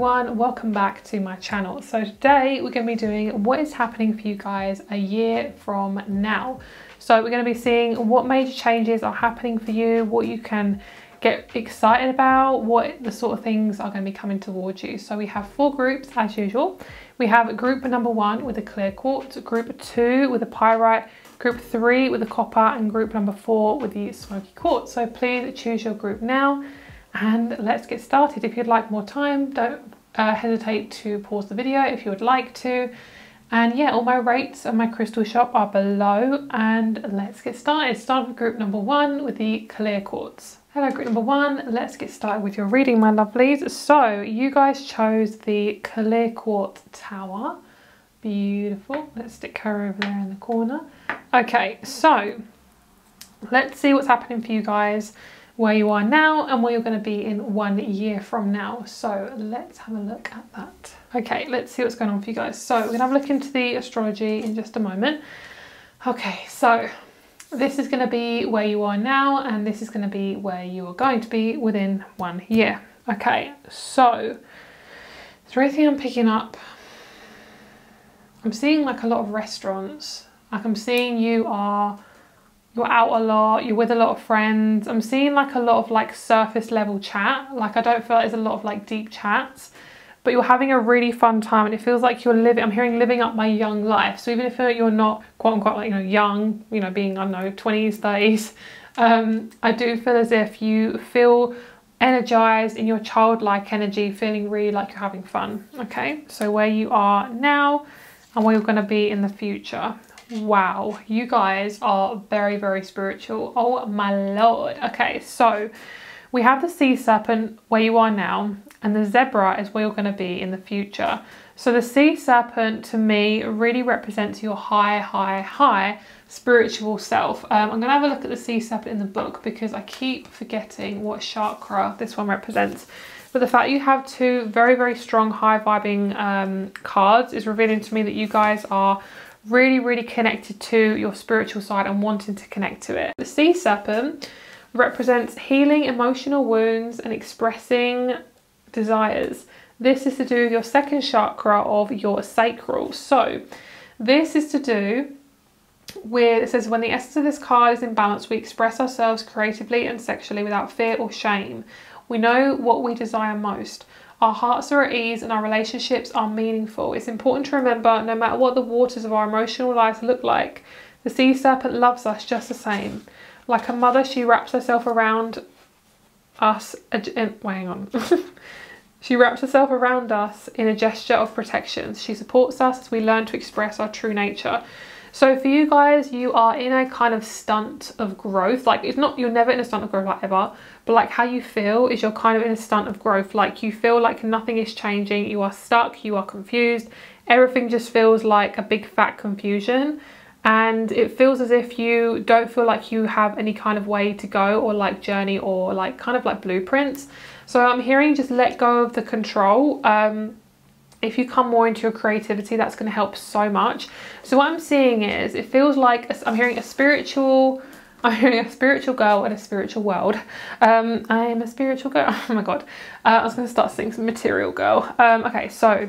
everyone, welcome back to my channel. So today we're going to be doing what is happening for you guys a year from now. So we're going to be seeing what major changes are happening for you, what you can get excited about, what the sort of things are going to be coming towards you. So we have four groups as usual. We have group number one with a clear quartz, group two with a pyrite, group three with a copper and group number four with the smoky quartz. So please choose your group now and let's get started. If you'd like more time, don't uh, hesitate to pause the video if you would like to. And yeah, all my rates and my crystal shop are below and let's get started. Start with group number one with the clear quartz. Hello group number one, let's get started with your reading my lovelies. So you guys chose the clear quartz tower. Beautiful, let's stick her over there in the corner. Okay, so let's see what's happening for you guys where you are now and where you're going to be in one year from now. So let's have a look at that. Okay, let's see what's going on for you guys. So we're going to have a look into the astrology in just a moment. Okay, so this is going to be where you are now and this is going to be where you are going to be within one year. Okay, so is there anything I'm picking up? I'm seeing like a lot of restaurants. Like I'm seeing you are you're out a lot, you're with a lot of friends. I'm seeing like a lot of like surface level chat. Like I don't feel like there's a lot of like deep chats, but you're having a really fun time and it feels like you're living, I'm hearing living up my young life. So even if you're not quote unquote like, you know, young, you know, being, I don't know, 20s, 30s, um, I do feel as if you feel energized in your childlike energy, feeling really like you're having fun. Okay, so where you are now and where you're going to be in the future. Wow, you guys are very, very spiritual. Oh my lord. Okay, so we have the sea serpent where you are now, and the zebra is where you're going to be in the future. So the sea serpent to me really represents your high, high, high spiritual self. Um, I'm going to have a look at the sea serpent in the book because I keep forgetting what chakra this one represents. But the fact you have two very, very strong high vibing um, cards is revealing to me that you guys are really, really connected to your spiritual side and wanting to connect to it. The sea serpent represents healing emotional wounds and expressing desires. This is to do with your second chakra of your sacral. So this is to do with, it says, when the essence of this card is in balance, we express ourselves creatively and sexually without fear or shame. We know what we desire most. Our hearts are at ease and our relationships are meaningful. It's important to remember no matter what the waters of our emotional lives look like, the sea serpent loves us just the same. Like a mother, she wraps herself around us. hang on. she wraps herself around us in a gesture of protection. She supports us as we learn to express our true nature. So for you guys, you are in a kind of stunt of growth. Like it's not, you're never in a stunt of growth like ever, but like how you feel is you're kind of in a stunt of growth. Like you feel like nothing is changing. You are stuck, you are confused. Everything just feels like a big fat confusion. And it feels as if you don't feel like you have any kind of way to go or like journey or like kind of like blueprints. So I'm hearing just let go of the control. Um, if you come more into your creativity, that's going to help so much. So what I'm seeing is it feels like I'm hearing a spiritual, I'm hearing a spiritual girl in a spiritual world. Um, I am a spiritual girl. Oh my god. Uh, I was going to start singing some material girl. Um, okay, so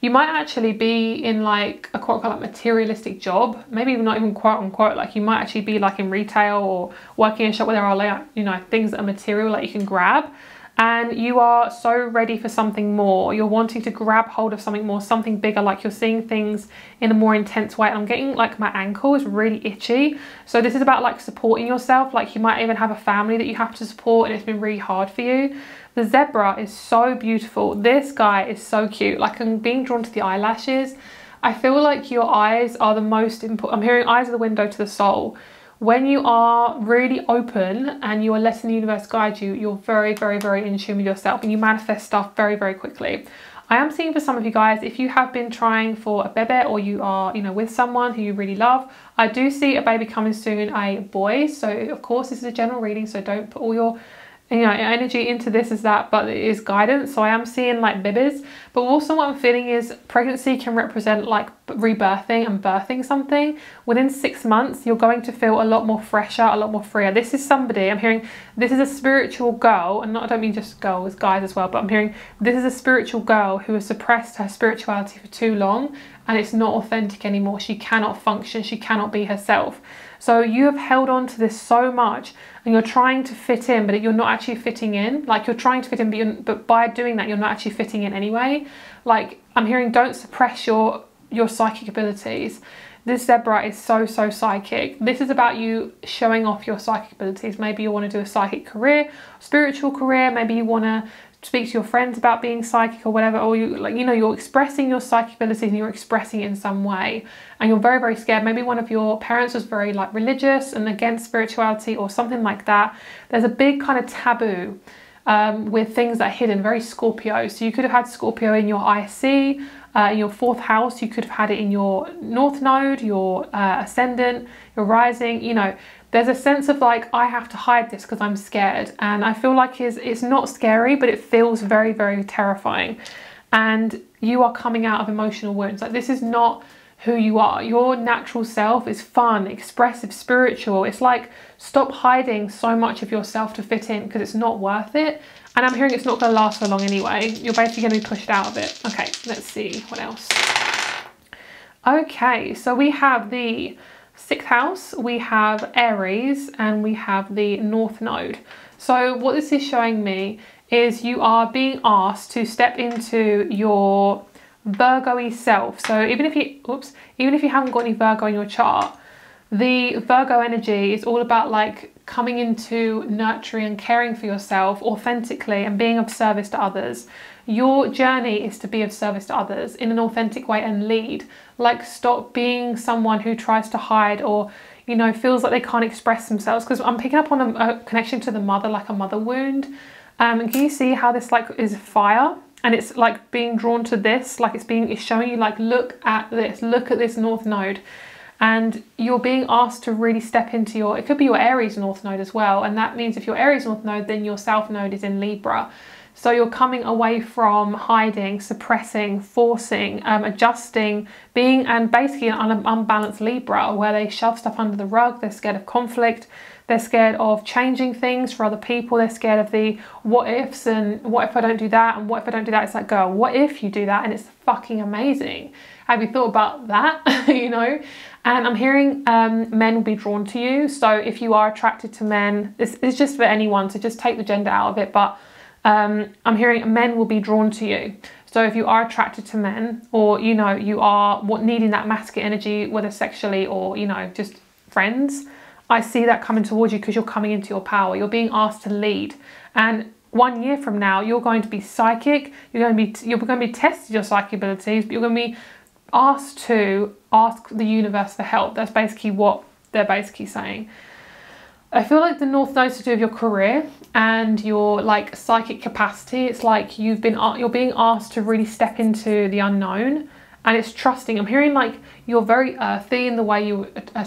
you might actually be in like a quote unquote like materialistic job. Maybe not even quote unquote. Like you might actually be like in retail or working in a shop where there are like you know things that are material that you can grab and you are so ready for something more. You're wanting to grab hold of something more, something bigger, like you're seeing things in a more intense way. And I'm getting like my ankle is really itchy. So this is about like supporting yourself. Like you might even have a family that you have to support and it's been really hard for you. The zebra is so beautiful. This guy is so cute. Like I'm being drawn to the eyelashes. I feel like your eyes are the most important. I'm hearing eyes are the window to the soul when you are really open and you are letting the universe guide you, you're very, very, very in tune with yourself and you manifest stuff very, very quickly. I am seeing for some of you guys, if you have been trying for a baby or you are, you know, with someone who you really love, I do see a baby coming soon, a boy. So of course this is a general reading, so don't put all your you know energy into this is that but it is guidance so i am seeing like babies but also what i'm feeling is pregnancy can represent like rebirthing and birthing something, within six months, you're going to feel a lot more fresher, a lot more freer. This is somebody, I'm hearing, this is a spiritual girl, and not, I don't mean just girls, guys as well, but I'm hearing this is a spiritual girl who has suppressed her spirituality for too long and it's not authentic anymore. She cannot function, she cannot be herself. So you have held on to this so much and you're trying to fit in, but you're not actually fitting in. Like you're trying to fit in, but, but by doing that, you're not actually fitting in anyway. Like I'm hearing, don't suppress your your psychic abilities. This zebra is so, so psychic. This is about you showing off your psychic abilities. Maybe you want to do a psychic career, spiritual career. Maybe you want to speak to your friends about being psychic or whatever, or you like you know you're expressing your psychic abilities and you're expressing it in some way, and you're very very scared. Maybe one of your parents was very like religious and against spirituality or something like that. There's a big kind of taboo um, with things that are hidden, very Scorpio. So you could have had Scorpio in your IC, uh, in your fourth house. You could have had it in your north node, your uh, ascendant, your rising. You know, there's a sense of like I have to hide this because I'm scared, and I feel like it's it's not scary, but it feels very very terrifying, and you are coming out of emotional wounds. Like this is not who you are. Your natural self is fun, expressive, spiritual. It's like stop hiding so much of yourself to fit in because it's not worth it. And I'm hearing it's not going to last so long anyway. You're basically going to be pushed out of it. Okay, let's see what else. Okay, so we have the sixth house, we have Aries, and we have the North Node. So what this is showing me is you are being asked to step into your Virgo self. So even if you, oops, even if you haven't got any Virgo in your chart, the Virgo energy is all about like coming into nurturing and caring for yourself authentically and being of service to others. Your journey is to be of service to others in an authentic way and lead. Like, stop being someone who tries to hide or, you know, feels like they can't express themselves. Because I'm picking up on a, a, connection to the mother, like a mother wound. Um, and can you see how this like is fire? And it's like being drawn to this, like it's being, it's showing you like, look at this, look at this north node and you're being asked to really step into your it could be your aries north node as well and that means if your aries north node then your south node is in libra so you're coming away from hiding, suppressing, forcing, um, adjusting, being, and basically an unbalanced Libra where they shove stuff under the rug. They're scared of conflict. They're scared of changing things for other people. They're scared of the what ifs and what if I don't do that and what if I don't do that. It's like, girl, what if you do that and it's fucking amazing? Have you thought about that? you know? And I'm hearing um, men will be drawn to you. So if you are attracted to men, it's, it's just for anyone. So just take the gender out of it. But um, I'm hearing men will be drawn to you. So if you are attracted to men, or you know you are needing that masculine energy, whether sexually or you know just friends, I see that coming towards you because you're coming into your power. You're being asked to lead, and one year from now, you're going to be psychic. You're going to be you're going to be tested your psychic abilities, but you're going to be asked to ask the universe for help. That's basically what they're basically saying. I feel like the North Node's to do with your career and your like psychic capacity. It's like you've been you're being asked to really step into the unknown, and it's trusting. I'm hearing like you're very earthy in the way you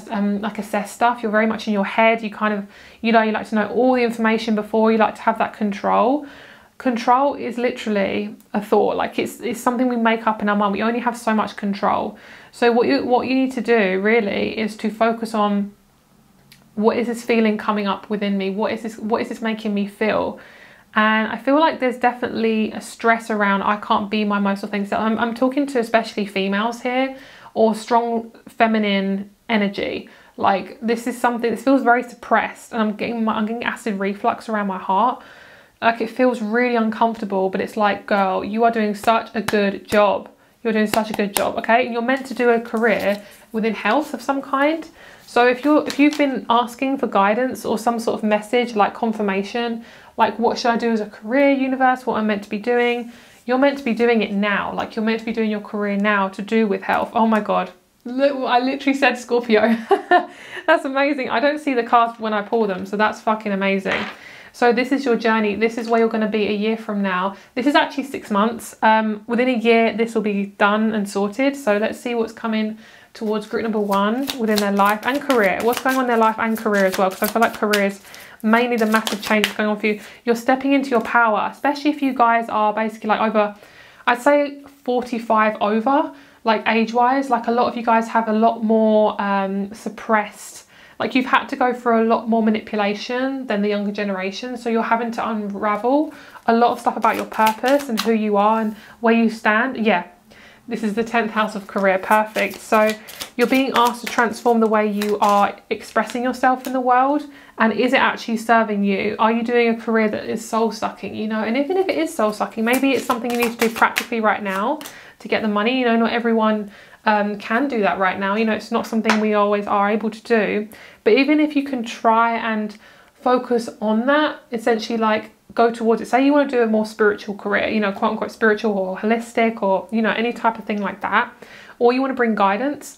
um, like assess stuff. You're very much in your head. You kind of you know you like to know all the information before. You like to have that control. Control is literally a thought. Like it's it's something we make up in our mind. We only have so much control. So what you what you need to do really is to focus on what is this feeling coming up within me? What is this what is this making me feel? And I feel like there's definitely a stress around I can't be my most authentic self. I'm, I'm talking to especially females here or strong feminine energy. Like this is something this feels very suppressed and I'm getting my, I'm getting acid reflux around my heart. Like it feels really uncomfortable, but it's like, girl, you are doing such a good job. You're doing such a good job, okay? And you're meant to do a career within health of some kind. So if you're if you've been asking for guidance or some sort of message like confirmation, like what should I do as a career universe, what I'm meant to be doing, you're meant to be doing it now. Like you're meant to be doing your career now to do with health. Oh my god. I literally said Scorpio. that's amazing. I don't see the cards when I pull them, so that's fucking amazing. So this is your journey. This is where you're going to be a year from now. This is actually six months. Um, within a year, this will be done and sorted. So let's see what's coming towards group number one within their life and career. What's going on in their life and career as well, because I feel like career is mainly the massive change that's going on for you. You're stepping into your power, especially if you guys are basically like over, I'd say 45 over, like age wise. Like a lot of you guys have a lot more um, suppressed, like you've had to go through a lot more manipulation than the younger generation. So you're having to unravel a lot of stuff about your purpose and who you are and where you stand. Yeah, this is the 10th house of career, perfect. So you're being asked to transform the way you are expressing yourself in the world. And is it actually serving you? Are you doing a career that is soul sucking, you know? And even if it is soul sucking, maybe it's something you need to do practically right now to get the money. You know, not everyone um, can do that right now. You know, it's not something we always are able to do. But even if you can try and focus on that, essentially like go towards it. Say you want to do a more spiritual career, you know, quote unquote spiritual or holistic or, you know, any type of thing like that, or you want to bring guidance,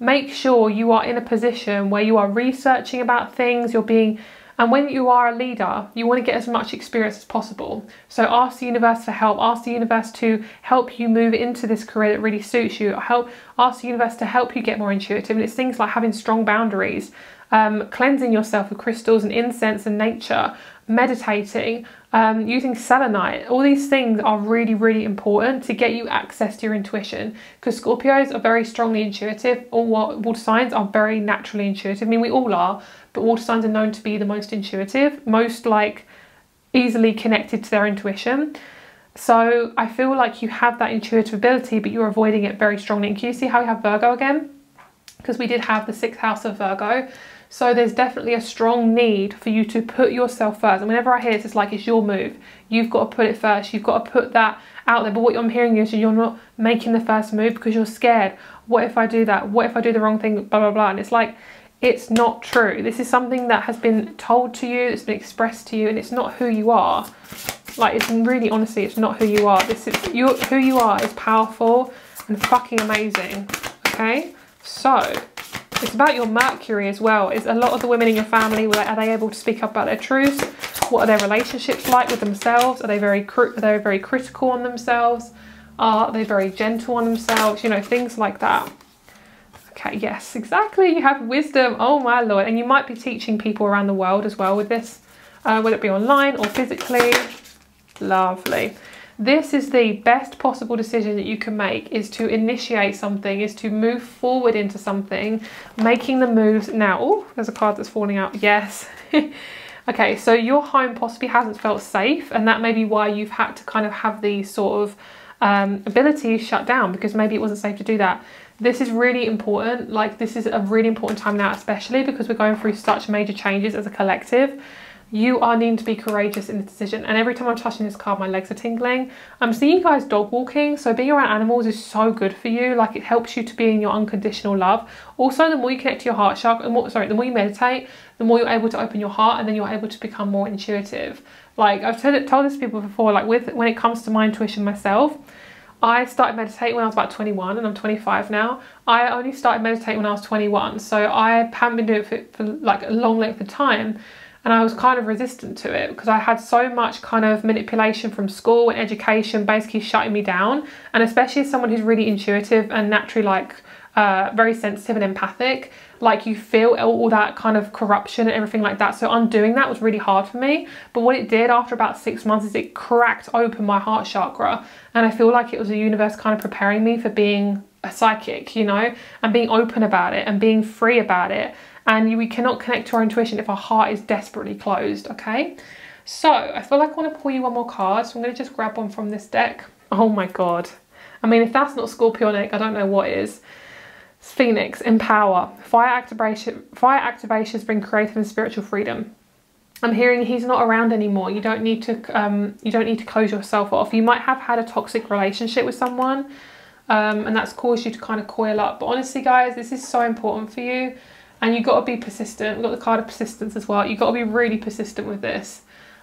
make sure you are in a position where you are researching about things, you're being and when you are a leader, you want to get as much experience as possible. So ask the universe for help. Ask the universe to help you move into this career that really suits you. Help ask the universe to help you get more intuitive. And it's things like having strong boundaries, um, cleansing yourself with crystals and incense and nature, meditating, um, using selenite. All these things are really, really important to get you access to your intuition because Scorpios are very strongly intuitive. All water signs are very naturally intuitive. I mean, we all are, but water signs are known to be the most intuitive, most like easily connected to their intuition. So I feel like you have that intuitive ability, but you're avoiding it very strongly. And can you see how we have Virgo again? Because we did have the sixth house of Virgo. So there's definitely a strong need for you to put yourself first. And whenever I hear this, it's like it's your move. You've got to put it first. You've got to put that out there. But what I'm hearing is you're not making the first move because you're scared. What if I do that? What if I do the wrong thing? Blah, blah, blah. And it's like, it's not true. This is something that has been told to you, it's been expressed to you, and it's not who you are. Like, it's really, honestly, it's not who you are. This is, you, who you are is powerful and fucking amazing, okay? So, it's about your Mercury as well. Is a lot of the women in your family, are they able to speak up about their truths? What are their relationships like with themselves? Are they very, are they very critical on themselves? Are they very gentle on themselves? You know, things like that. Okay, yes, exactly. You have wisdom. Oh my lord. And you might be teaching people around the world as well with this, uh, whether it be online or physically. Lovely. This is the best possible decision that you can make is to initiate something, is to move forward into something, making the moves now. There's a card that's falling out. Yes. okay, so your home possibly hasn't felt safe, and that may be why you've had to kind of have these sort of um, abilities shut down because maybe it wasn't safe to do that. This is really important. Like, this is a really important time now, especially because we're going through such major changes as a collective. You are needing to be courageous in the decision. And every time I'm touching this card, my legs are tingling. I'm seeing you guys dog walking. So being around animals is so good for you. Like it helps you to be in your unconditional love. Also, the more you connect to your heart chakra, the more, sorry, the more you meditate, the more you're able to open your heart and then you're able to become more intuitive. Like I've told, told this to people before, like with when it comes to my intuition myself, I started meditating when I was about 21 and I'm 25 now. I only started meditating when I was 21, so I haven't been doing it for, for like a long length of time. And I was kind of resistant to it because I had so much kind of manipulation from school and education basically shutting me down. And especially as someone who's really intuitive and naturally like uh, very sensitive and empathic, like you feel all that kind of corruption and everything like that. So undoing that was really hard for me. But what it did after about six months is it cracked open my heart chakra. And I feel like it was the universe kind of preparing me for being a psychic, you know, and being open about it and being free about it. And we cannot connect to our intuition if our heart is desperately closed, okay? So I feel like I want to pull you one more card. So I'm going to just grab one from this deck. Oh my God. I mean, if that's not Scorpionic, I don't know what is. Phoenix, empower. Fire activation. Fire activations bring creative and spiritual freedom. I'm hearing he's not around anymore. You don't need to. Um, you don't need to close yourself off. You might have had a toxic relationship with someone, um, and that's caused you to kind of coil up. But honestly, guys, this is so important for you, and you've got to be persistent. We've got the card of persistence as well. You've got to be really persistent with this.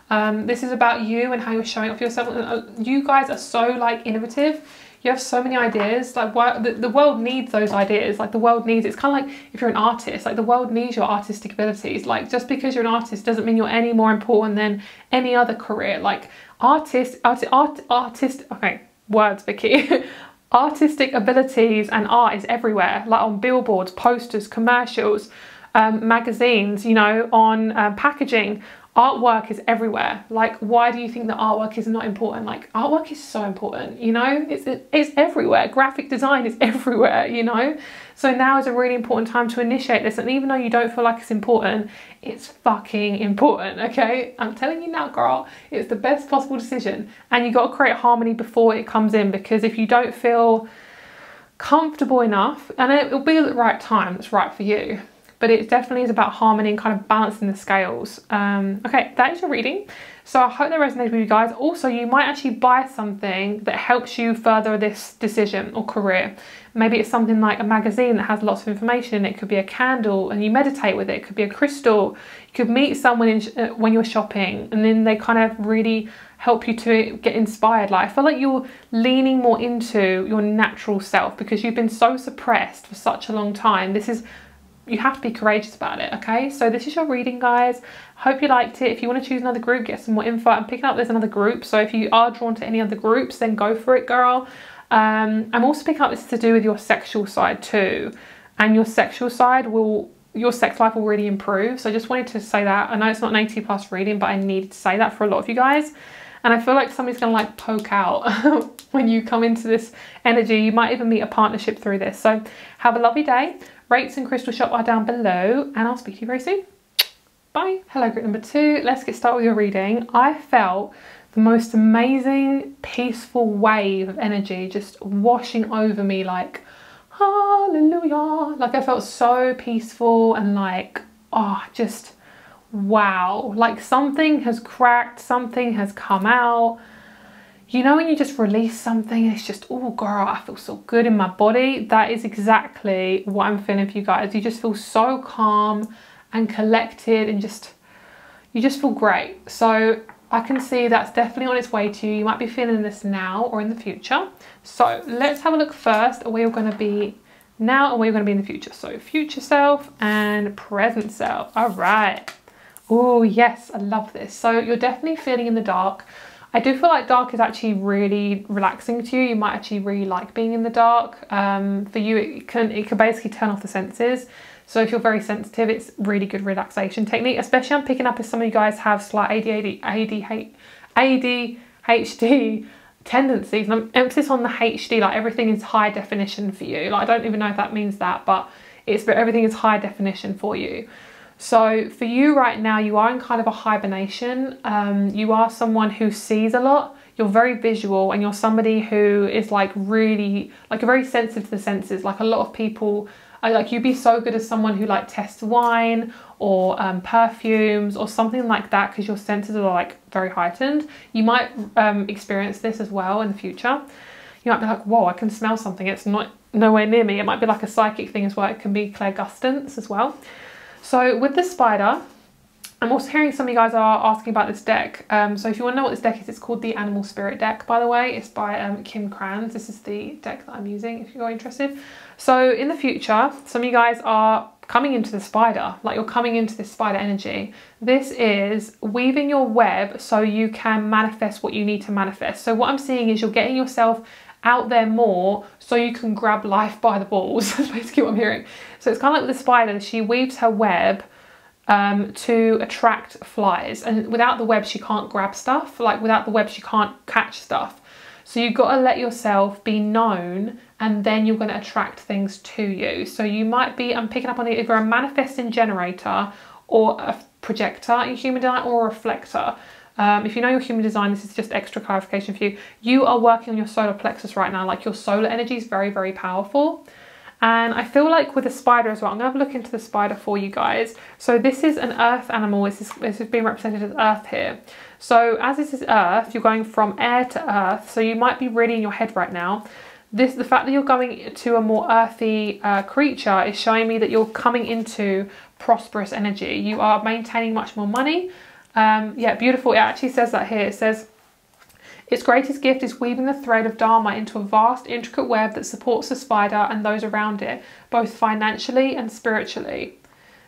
Um, this is about you and how you're showing up for yourself. Uh, you guys are so like innovative you have so many ideas like the, the world needs those ideas like the world needs it's kind of like if you're an artist like the world needs your artistic abilities like just because you're an artist doesn't mean you're any more important than any other career like artist art, art artist okay words Vicky artistic abilities and art is everywhere like on billboards posters commercials um, magazines you know on uh, packaging artwork is everywhere. Like, why do you think that artwork is not important? Like, artwork is so important, you know? It's, it's everywhere. Graphic design is everywhere, you know? So now is a really important time to initiate this. And even though you don't feel like it's important, it's fucking important, okay? I'm telling you now, girl, it's the best possible decision. And you got to create harmony before it comes in because if you don't feel comfortable enough, and it'll be the right time that's right for you, but it definitely is about harmony and kind of balancing the scales. Um, okay, that is your reading. So I hope that resonates with you guys. Also, you might actually buy something that helps you further this decision or career. Maybe it's something like a magazine that has lots of information. It could be a candle and you meditate with it. It could be a crystal. You could meet someone in, uh, when you're shopping and then they kind of really help you to get inspired. Like I feel like you're leaning more into your natural self because you've been so suppressed for such a long time. This is you have to be courageous about it, okay? So this is your reading, guys. Hope you liked it. If you want to choose another group, get some more info. I'm picking up there's another group. So if you are drawn to any other groups, then go for it, girl. Um, I'm also picking up this to do with your sexual side too. And your sexual side will, your sex life will really improve. So I just wanted to say that. I know it's not an 80 plus reading, but I needed to say that for a lot of you guys. And I feel like somebody's gonna like poke out when you come into this energy. You might even meet a partnership through this. So have a lovely day. Rates and crystal shop are down below and I'll speak to you very soon. Bye. Hello group number two. Let's get started with your reading. I felt the most amazing peaceful wave of energy just washing over me like hallelujah. Like I felt so peaceful and like oh just wow. Like something has cracked, something has come out you know when you just release something it's just, oh girl, I feel so good in my body? That is exactly what I'm feeling for you guys. You just feel so calm and collected and just, you just feel great. So I can see that's definitely on its way to you. You might be feeling this now or in the future. So let's have a look first where you're going to be now and where you're going to be in the future. So future self and present self. All right. Oh yes, I love this. So you're definitely feeling in the dark. I do feel like dark is actually really relaxing to you. You might actually really like being in the dark. Um, for you, it can it can basically turn off the senses. So if you're very sensitive, it's really good relaxation technique. Especially I'm picking up as some of you guys have slight ADHD, ADHD, ADHD tendencies. And I'm emphasis on the HD, like everything is high definition for you. Like I don't even know if that means that, but it's everything is high definition for you. So for you right now, you are in kind of a hibernation. Um, you are someone who sees a lot. You're very visual and you're somebody who is like really, like very sensitive to the senses. Like a lot of people, like you'd be so good as someone who like tests wine or um, perfumes or something like that because your senses are like very heightened. You might um, experience this as well in the future. You might be like, whoa, I can smell something. It's not nowhere near me. It might be like a psychic thing as well. It can be clairgustance as well. So with the spider, I'm also hearing some of you guys are asking about this deck. Um, so if you want to know what this deck is, it's called the Animal Spirit deck, by the way. It's by um, Kim Krans. This is the deck that I'm using if you're interested. So in the future, some of you guys are coming into the spider, like you're coming into this spider energy. This is weaving your web so you can manifest what you need to manifest. So what I'm seeing is you're getting yourself out there more so you can grab life by the balls. That's basically what I'm hearing. So it's kind of like with the spider, she weaves her web um, to attract flies. And without the web, she can't grab stuff. Like without the web, she can't catch stuff. So you've got to let yourself be known and then you're going to attract things to you. So you might be, I'm picking up on it, either a manifesting generator or a projector in human design or a reflector. Um, if you know your human design, this is just extra clarification for you. You are working on your solar plexus right now, like your solar energy is very, very powerful. And I feel like with a spider as well, I'm going to look into the spider for you guys. So this is an earth animal, this is, this is being represented as earth here. So as this is earth, you're going from air to earth. So you might be really in your head right now. This, the fact that you're going to a more earthy uh, creature is showing me that you're coming into prosperous energy. You are maintaining much more money, um, yeah, beautiful. It actually says that here. It says, its greatest gift is weaving the thread of Dharma into a vast, intricate web that supports the spider and those around it, both financially and spiritually.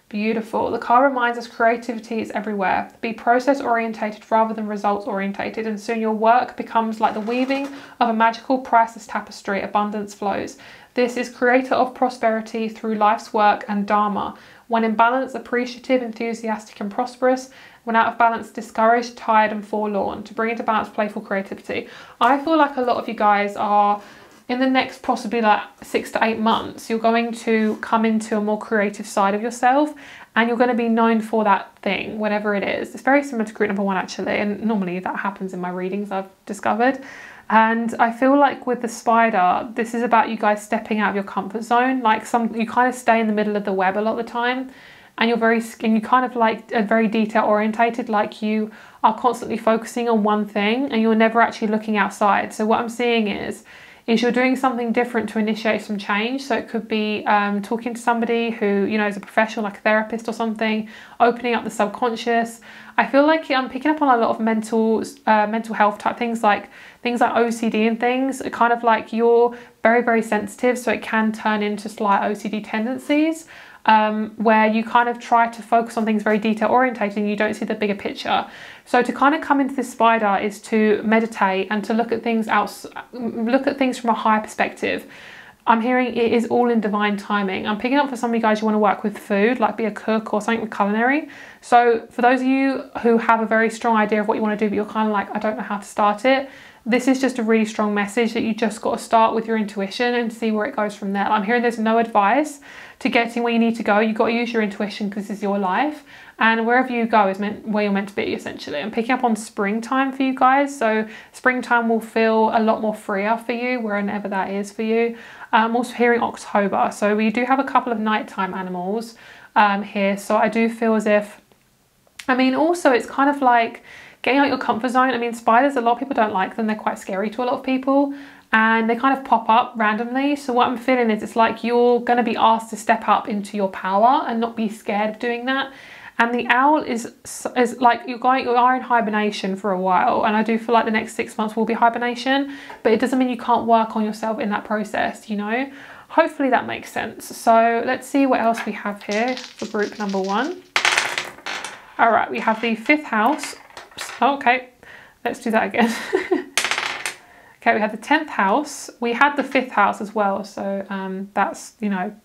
Beautiful. The card reminds us creativity is everywhere. Be process orientated rather than results orientated, and soon your work becomes like the weaving of a magical, priceless tapestry. Abundance flows. This is creator of prosperity through life's work and Dharma. When in balance, appreciative, enthusiastic, and prosperous. When out of balance, discouraged, tired, and forlorn. To bring into balance, playful creativity. I feel like a lot of you guys are in the next possibly like six to eight months, you're going to come into a more creative side of yourself and you're going to be known for that thing, whatever it is. It's very similar to group number one, actually, and normally that happens in my readings, I've discovered. And I feel like with the spider, this is about you guys stepping out of your comfort zone. Like some, you kind of stay in the middle of the web a lot of the time, and you're very, and you kind of like very detail orientated. Like you are constantly focusing on one thing, and you're never actually looking outside. So what I'm seeing is is you're doing something different to initiate some change. So it could be um, talking to somebody who, you know, is a professional, like a therapist or something, opening up the subconscious. I feel like I'm picking up on a lot of mental, uh, mental health type things, like things like OCD and things. Kind of like you're very, very sensitive, so it can turn into slight OCD tendencies um, where you kind of try to focus on things very detail orientated and you don't see the bigger picture. So to kind of come into this spider is to meditate and to look at things out, look at things from a higher perspective. I'm hearing it is all in divine timing. I'm picking up for some of you guys you want to work with food, like be a cook or something culinary. So for those of you who have a very strong idea of what you want to do, but you're kind of like, I don't know how to start it, this is just a really strong message that you just got to start with your intuition and see where it goes from there. I'm hearing there's no advice to getting where you need to go. You've got to use your intuition because this is your life. And wherever you go is meant where you're meant to be, essentially. I'm picking up on springtime for you guys. So springtime will feel a lot more freer for you, wherever that is for you. I'm also hearing October. So we do have a couple of nighttime animals um, here. So I do feel as if, I mean, also it's kind of like, getting out your comfort zone. I mean, spiders, a lot of people don't like them. They're quite scary to a lot of people and they kind of pop up randomly. So what I'm feeling is it's like you're going to be asked to step up into your power and not be scared of doing that. And the owl is is like you're going you are in hibernation for a while, and I do feel like the next six months will be hibernation, but it doesn't mean you can't work on yourself in that process. You know, hopefully that makes sense. So let's see what else we have here for group number one. All right, we have the fifth house okay, let's do that again. okay, we had the 10th house. We had the 5th house as well, so um, that's, you know,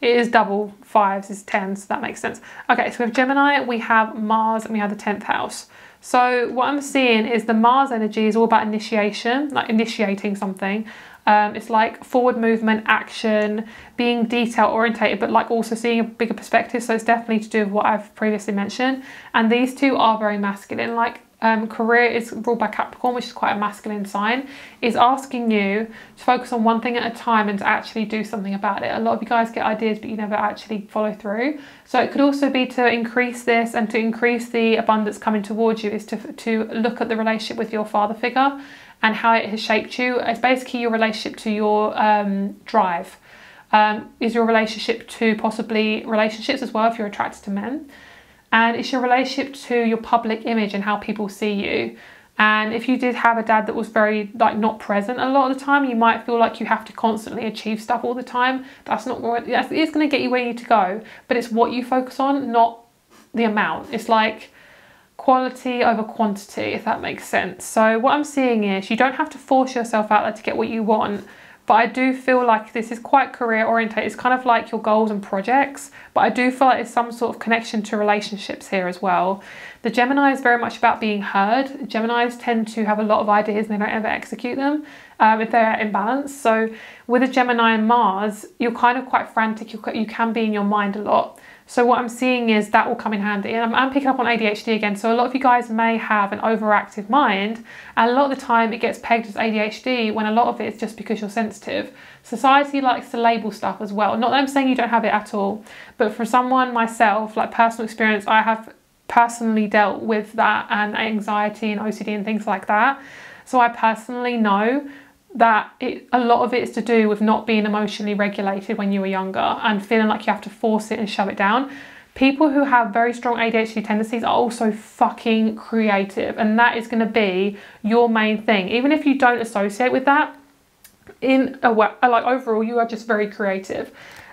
it is double, fives is 10, so that makes sense. Okay, so with Gemini, we have Mars and we have the 10th house. So what I'm seeing is the Mars energy is all about initiation, like initiating something. Um, it's like forward movement, action, being detail orientated, but like also seeing a bigger perspective. So it's definitely to do with what I've previously mentioned. And these two are very masculine. Like um, career is ruled by Capricorn, which is quite a masculine sign, is asking you to focus on one thing at a time and to actually do something about it. A lot of you guys get ideas, but you never actually follow through. So it could also be to increase this and to increase the abundance coming towards you is to, to look at the relationship with your father figure and how it has shaped you. It's basically your relationship to your um, drive. Um, is your relationship to possibly relationships as well if you're attracted to men and it's your relationship to your public image and how people see you. And if you did have a dad that was very like not present a lot of the time you might feel like you have to constantly achieve stuff all the time. That's not what it's going to get you where you need to go but it's what you focus on not the amount. It's like quality over quantity if that makes sense. So what i'm seeing is you don't have to force yourself out there to get what you want but I do feel like this is quite career orientated. It's kind of like your goals and projects, but I do feel like there's some sort of connection to relationships here as well. The Gemini is very much about being heard. Geminis tend to have a lot of ideas and they don't ever execute them um, if they're in balance. So with a Gemini and Mars, you're kind of quite frantic. you can be in your mind a lot. So what I'm seeing is that will come in handy. And I'm, I'm, picking up on ADHD again. So a lot of you guys may have an overactive mind. And a lot of the time it gets pegged as ADHD when a lot of it is just because you're sensitive. Society likes to label stuff as well. Not that I'm saying you don't have it at all. But for someone myself, like personal experience, I have personally dealt with that and anxiety and OCD and things like that. So I personally know that it, a lot of it is to do with not being emotionally regulated when you were younger and feeling like you have to force it and shove it down. People who have very strong ADHD tendencies are also fucking creative, and that is going to be your main thing. Even if you don't associate with that, in a way, like overall, you are just very creative.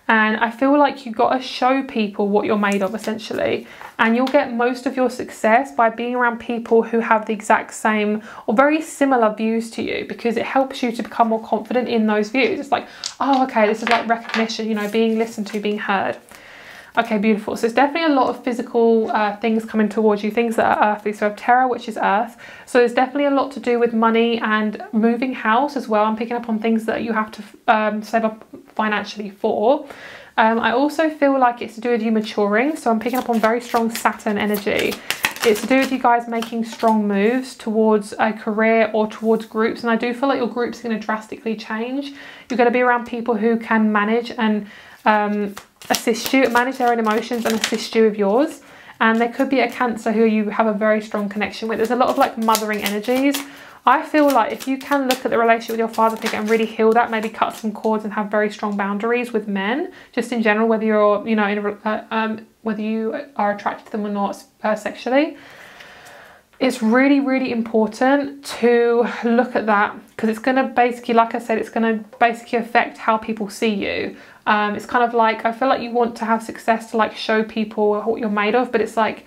And I feel like you got to show people what you're made of essentially. And you'll get most of your success by being around people who have the exact same or very similar views to you because it helps you to become more confident in those views. It's like, oh, okay, this is like recognition, you know, being listened to, being heard. Okay, beautiful. So it's definitely a lot of physical uh, things coming towards you, things that are earthly. So I have Terra, which is earth. So there's definitely a lot to do with money and moving house as well. I'm picking up on things that you have to um, save up financially for. Um, I also feel like it's to do with you maturing. So I'm picking up on very strong Saturn energy. It's to do with you guys making strong moves towards a career or towards groups. And I do feel like your groups are going to drastically change. You're going to be around people who can manage and um, assist you, manage their own emotions and assist you with yours. And there could be a Cancer who you have a very strong connection with. There's a lot of like mothering energies. I feel like if you can look at the relationship with your father figure and really heal that, maybe cut some cords and have very strong boundaries with men, just in general, whether you're, you know, in a, uh, um, whether you are attracted to them or not uh, sexually, it's really, really important to look at that because it's going to basically, like I said, it's going to basically affect how people see you. Um, it's kind of like, I feel like you want to have success to like show people what you're made of, but it's like,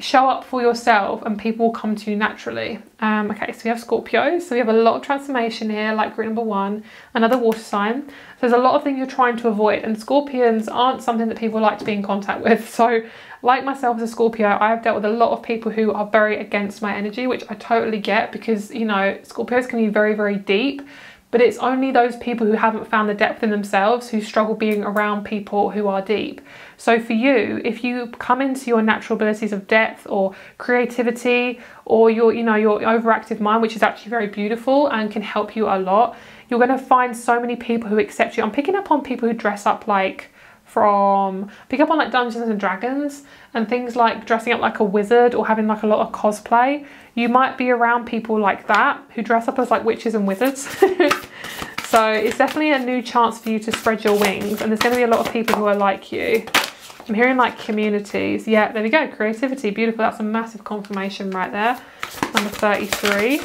show up for yourself and people will come to you naturally. Um, okay, so we have Scorpio. So we have a lot of transformation here, like group number one, another water sign. So there's a lot of things you're trying to avoid and Scorpions aren't something that people like to be in contact with. So like myself as a Scorpio, I have dealt with a lot of people who are very against my energy, which I totally get because, you know, Scorpios can be very, very deep but it's only those people who haven't found the depth in themselves who struggle being around people who are deep. So for you, if you come into your natural abilities of depth or creativity or your, you know, your overactive mind, which is actually very beautiful and can help you a lot, you're going to find so many people who accept you. I'm picking up on people who dress up like from pick up on like Dungeons and Dragons and things like dressing up like a wizard or having like a lot of cosplay. You might be around people like that who dress up as like witches and wizards. so it's definitely a new chance for you to spread your wings and there's going to be a lot of people who are like you. I'm hearing like communities. Yeah, there we go. Creativity, beautiful. That's a massive confirmation right there. Number 33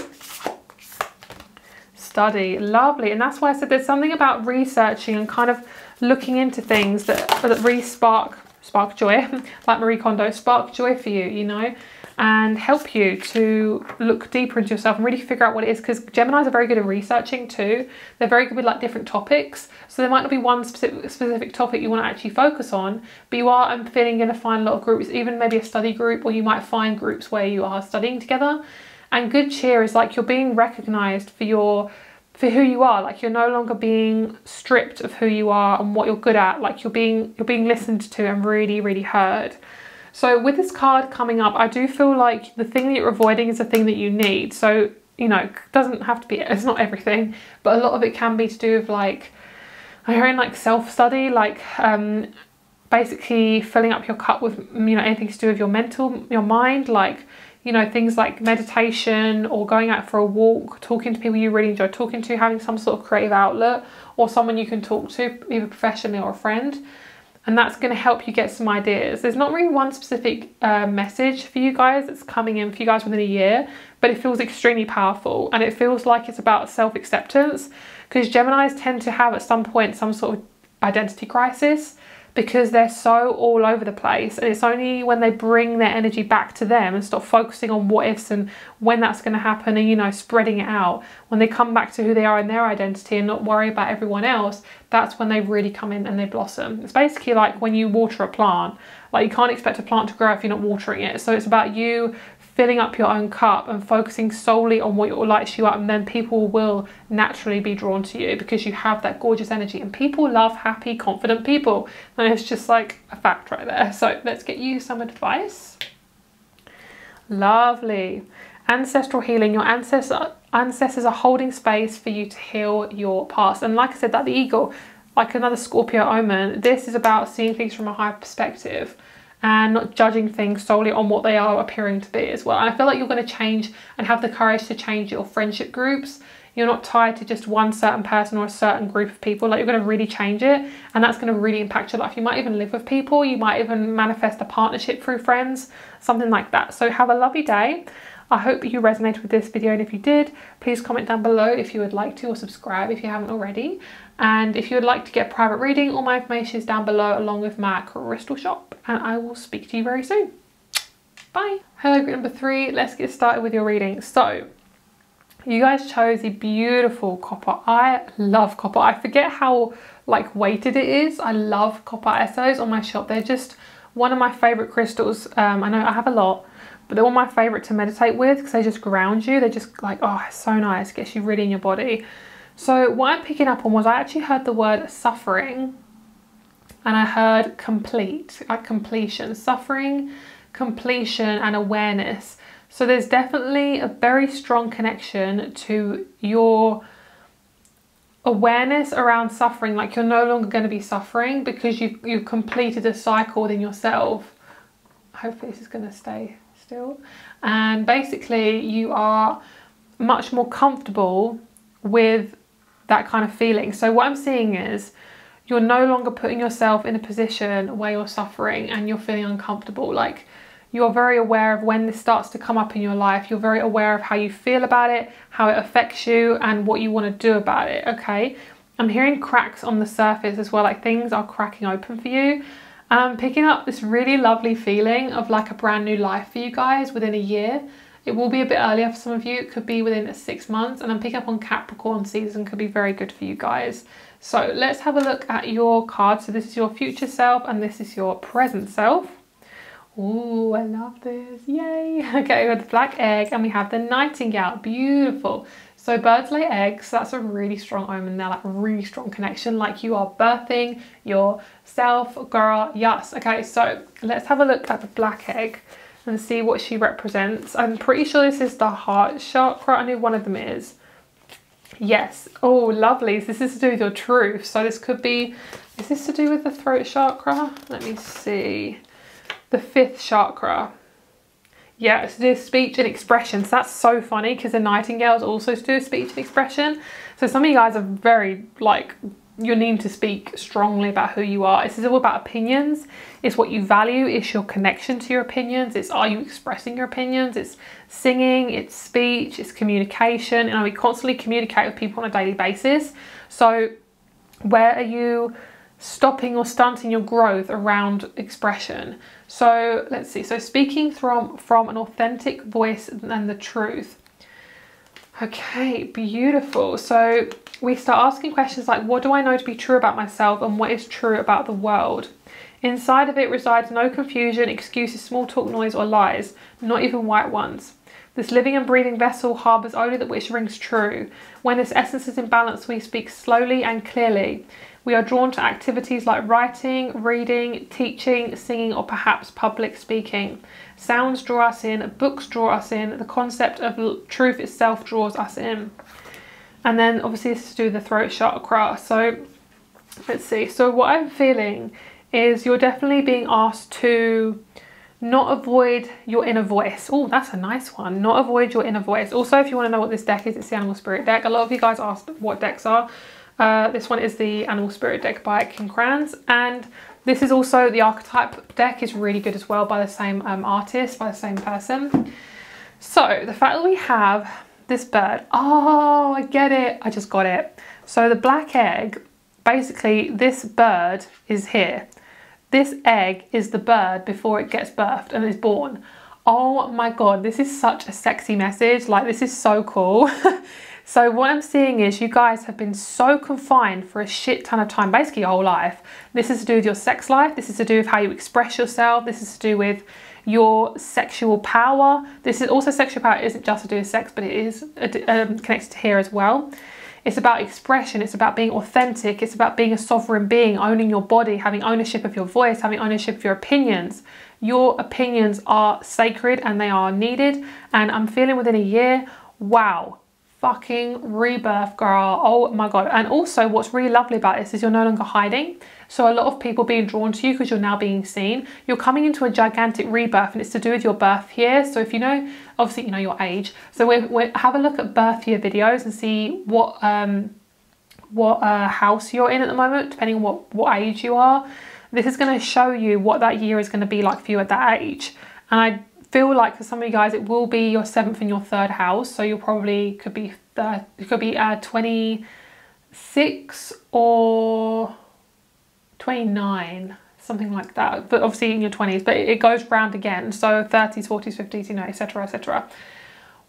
study. Lovely. And that's why I said there's something about researching and kind of looking into things that, that really spark spark joy, like Marie Kondo, spark joy for you, you know, and help you to look deeper into yourself and really figure out what it is. Because Geminis are very good at researching too. They're very good with like different topics. So there might not be one specific specific topic you want to actually focus on, but you are, I'm feeling, to find a lot of groups, even maybe a study group, or you might find groups where you are studying together. And good cheer is like you're being recognized for your for who you are like you're no longer being stripped of who you are and what you're good at like you're being you're being listened to and really really heard so with this card coming up i do feel like the thing that you're avoiding is the thing that you need so you know doesn't have to be it's not everything but a lot of it can be to do with like i'm hearing like self-study like um basically filling up your cup with you know anything to do with your mental your mind like you know, things like meditation or going out for a walk, talking to people you really enjoy talking to, having some sort of creative outlet or someone you can talk to, either professionally or a friend. And that's going to help you get some ideas. There's not really one specific uh, message for you guys that's coming in for you guys within a year, but it feels extremely powerful and it feels like it's about self acceptance because Geminis tend to have at some point some sort of identity crisis because they're so all over the place and it's only when they bring their energy back to them and stop focusing on what ifs and when that's going to happen and you know spreading it out when they come back to who they are in their identity and not worry about everyone else that's when they really come in and they blossom. It's basically like when you water a plant like you can't expect a plant to grow if you're not watering it. So it's about you filling up your own cup and focusing solely on what lights you up and then people will naturally be drawn to you because you have that gorgeous energy. And people love happy confident people. And it's just like a fact right there. So let's get you some advice. Lovely. Ancestral healing. Your ancestor ancestors are holding space for you to heal your past. And like i said that the eagle like another scorpio omen this is about seeing things from a higher perspective and not judging things solely on what they are appearing to be as well. And I feel like you're going to change and have the courage to change your friendship groups. You're not tied to just one certain person or a certain group of people. Like you're going to really change it, and that's going to really impact your life. You might even live with people. You might even manifest a partnership through friends, something like that. So have a lovely day. I hope you resonated with this video and if you did, please comment down below if you would like to or subscribe if you haven't already. And if you would like to get a private reading, all my information is down below along with my crystal shop and I will speak to you very soon. Bye. Hello group number three, let's get started with your reading. So you guys chose a beautiful copper. I love copper. I forget how like weighted it is. I love copper SOs on my shop. They're just one of my favorite crystals. Um, I know I have a lot, but they're one of my favorite to meditate with because they just ground you. They're just like, oh, so nice. Gets you really in your body. So what I'm picking up on was I actually heard the word suffering and I heard complete, like completion, suffering, completion and awareness. So there's definitely a very strong connection to your awareness around suffering like you're no longer going to be suffering because you've, you've completed a cycle within yourself hopefully this is going to stay still and basically you are much more comfortable with that kind of feeling so what i'm seeing is you're no longer putting yourself in a position where you're suffering and you're feeling uncomfortable like you're very aware of when this starts to come up in your life. You're very aware of how you feel about it, how it affects you, and what you want to do about it. Okay. I'm hearing cracks on the surface as well, like things are cracking open for you. Um, picking up this really lovely feeling of like a brand new life for you guys within a year. It will be a bit earlier for some of you, it could be within six months, and then pick up on Capricorn season, could be very good for you guys. So let's have a look at your card. So this is your future self, and this is your present self. Oh, I love this. Yay. Okay, we have the black egg and we have the nightingale. Beautiful. So birds lay eggs. So that's a really strong omen They're like really strong connection. Like you are birthing yourself, girl. Yes. Okay, so let's have a look at the black egg and see what she represents. I'm pretty sure this is the heart chakra. I know one of them is. Yes. Oh, lovely. This is to do with your truth. So this could be, is this to do with the throat chakra? Let me see the fifth chakra. Yeah, it's to do with speech and expression. So that's so funny because the nightingale is also to do with speech and expression. So some of you guys are very like you're needing to speak strongly about who you are. This is all about opinions. It's what you value. It's your connection to your opinions. It's are you expressing your opinions? It's singing. It's speech. It's communication. And we constantly communicate with people on a daily basis. So where are you stopping or stunting your growth around expression? So let's see. So speaking from, from an authentic voice and the truth. Okay, beautiful. So we start asking questions like, what do I know to be true about myself and what is true about the world? Inside of it resides no confusion, excuses, small talk, noise, or lies, not even white ones. This living and breathing vessel harbours only that which rings true. When this essence is in balance, we speak slowly and clearly. We are drawn to activities like writing, reading, teaching, singing, or perhaps public speaking. Sounds draw us in, books draw us in, the concept of truth itself draws us in. And then obviously this is to do the throat chakra. So let's see. So what I'm feeling is you're definitely being asked to not avoid your inner voice. Oh, that's a nice one. Not avoid your inner voice. Also, if you want to know what this deck is, it's the Animal Spirit deck. A lot of you guys asked what decks are. Uh, this one is the Animal Spirit deck by Kim Krans, and this is also the archetype deck is really good as well by the same um, artist, by the same person. So the fact that we have this bird, oh, I get it, I just got it. So the black egg, basically this bird is here. This egg is the bird before it gets birthed and is born. Oh my God, this is such a sexy message. Like this is so cool. So what I'm seeing is you guys have been so confined for a shit ton of time, basically your whole life. This is to do with your sex life. This is to do with how you express yourself. This is to do with your sexual power. This is also sexual power isn't just to do with sex, but it is um, connected to here as well. It's about expression. It's about being authentic. It's about being a sovereign being, owning your body, having ownership of your voice, having ownership of your opinions. Your opinions are sacred and they are needed. And I'm feeling within a year, wow, fucking rebirth, girl. Oh my God. And also what's really lovely about this is you're no longer hiding. So a lot of people being drawn to you because you're now being seen. You're coming into a gigantic rebirth and it's to do with your birth year. So if you know, obviously you know your age. So we we have a look at birth year videos and see what um, what uh, house you're in at the moment, depending on what, what age you are. This is going to show you what that year is going to be like for you at that age. And I feel like for some of you guys it will be your seventh and your third house. So you'll probably could be uh, it could be uh, 26 or 29 something like that. But obviously in your 20s but it goes round again. So 30s 40s 50s you know etc etc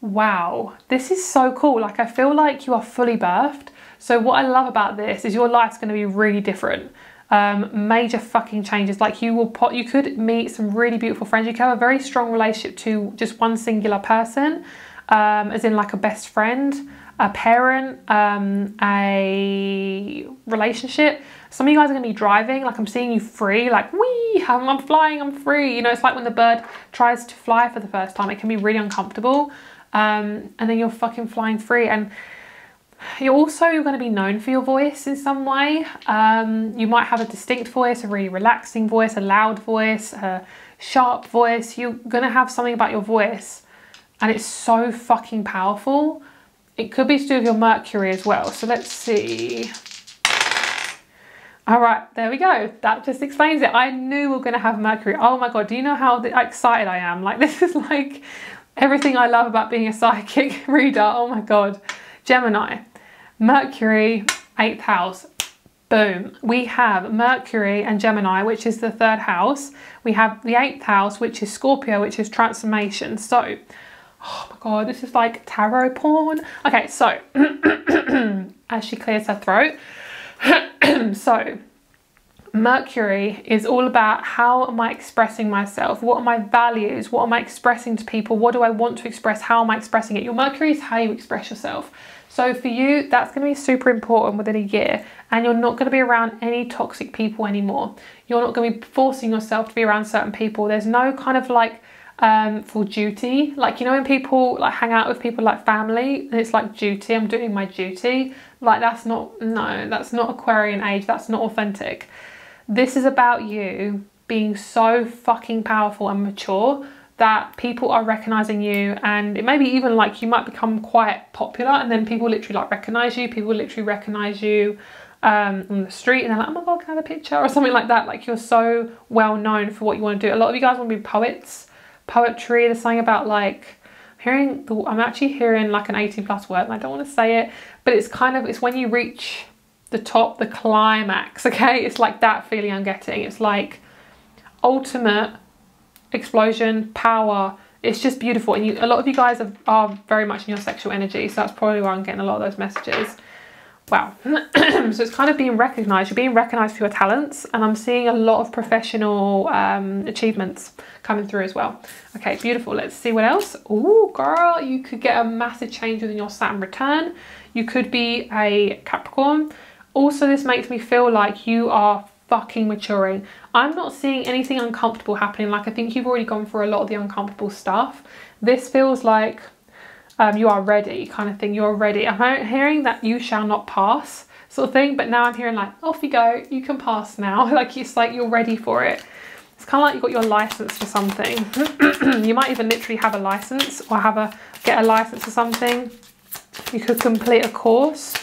wow this is so cool. Like I feel like you are fully birthed. So what I love about this is your life's going to be really different. Um, major fucking changes. Like you will put, you could meet some really beautiful friends. You can have a very strong relationship to just one singular person, um, as in like a best friend, a parent, um, a relationship. Some of you guys are to be driving, like I'm seeing you free, like wee, I'm, I'm flying, I'm free. You know, it's like when the bird tries to fly for the first time, it can be really uncomfortable. Um, and then you're fucking flying free. And you're also you're going to be known for your voice in some way. Um, you might have a distinct voice, a really relaxing voice, a loud voice, a sharp voice. You're going to have something about your voice, and it's so fucking powerful. It could be to do with your Mercury as well. So let's see. All right, there we go. That just explains it. I knew we are going to have Mercury. Oh my God, do you know how excited I am? Like, this is like everything I love about being a psychic reader. Oh my God. Gemini, Mercury, eighth house. Boom. We have Mercury and Gemini, which is the third house. We have the eighth house, which is Scorpio, which is transformation. So, oh my God, this is like tarot porn. Okay, so as she clears her throat. so, Mercury is all about how am I expressing myself? What are my values? What am I expressing to people? What do I want to express? How am I expressing it? Your Mercury is how you express yourself. So for you, that's going to be super important within a year, and you're not going to be around any toxic people anymore. You're not going to be forcing yourself to be around certain people. There's no kind of like um, for duty. Like, you know, when people like hang out with people like family, and it's like duty, I'm doing my duty. Like, that's not, no, that's not Aquarian age, that's not authentic. This is about you being so fucking powerful and mature that people are recognizing you and it may be even like you might become quite popular and then people literally like recognize you people literally recognize you um, on the street and they're like oh my god can I have a picture or something like that like you're so well known for what you want to do a lot of you guys want to be poets poetry there's something about like hearing the, I'm actually hearing like an 18 plus word and I don't want to say it but it's kind of it's when you reach the top, the climax, okay? It's like that feeling I'm getting. It's like ultimate explosion, power. It's just beautiful. And you, a lot of you guys are, are very much in your sexual energy. So that's probably why I'm getting a lot of those messages. Wow. so it's kind of being recognized. You're being recognized for your talents. And I'm seeing a lot of professional um, achievements coming through as well. Okay, beautiful. Let's see what else. Oh, girl, you could get a massive change within your Saturn return. You could be a Capricorn. Also, this makes me feel like you are fucking maturing. I'm not seeing anything uncomfortable happening. Like, I think you've already gone through a lot of the uncomfortable stuff. This feels like um, you are ready kind of thing. You're ready. I'm hearing that you shall not pass sort of thing, but now I'm hearing like, off you go, you can pass now. like, it's like you're ready for it. It's kind of like you got your license for something. you might even literally have a license or have a get a license for something. You could complete a course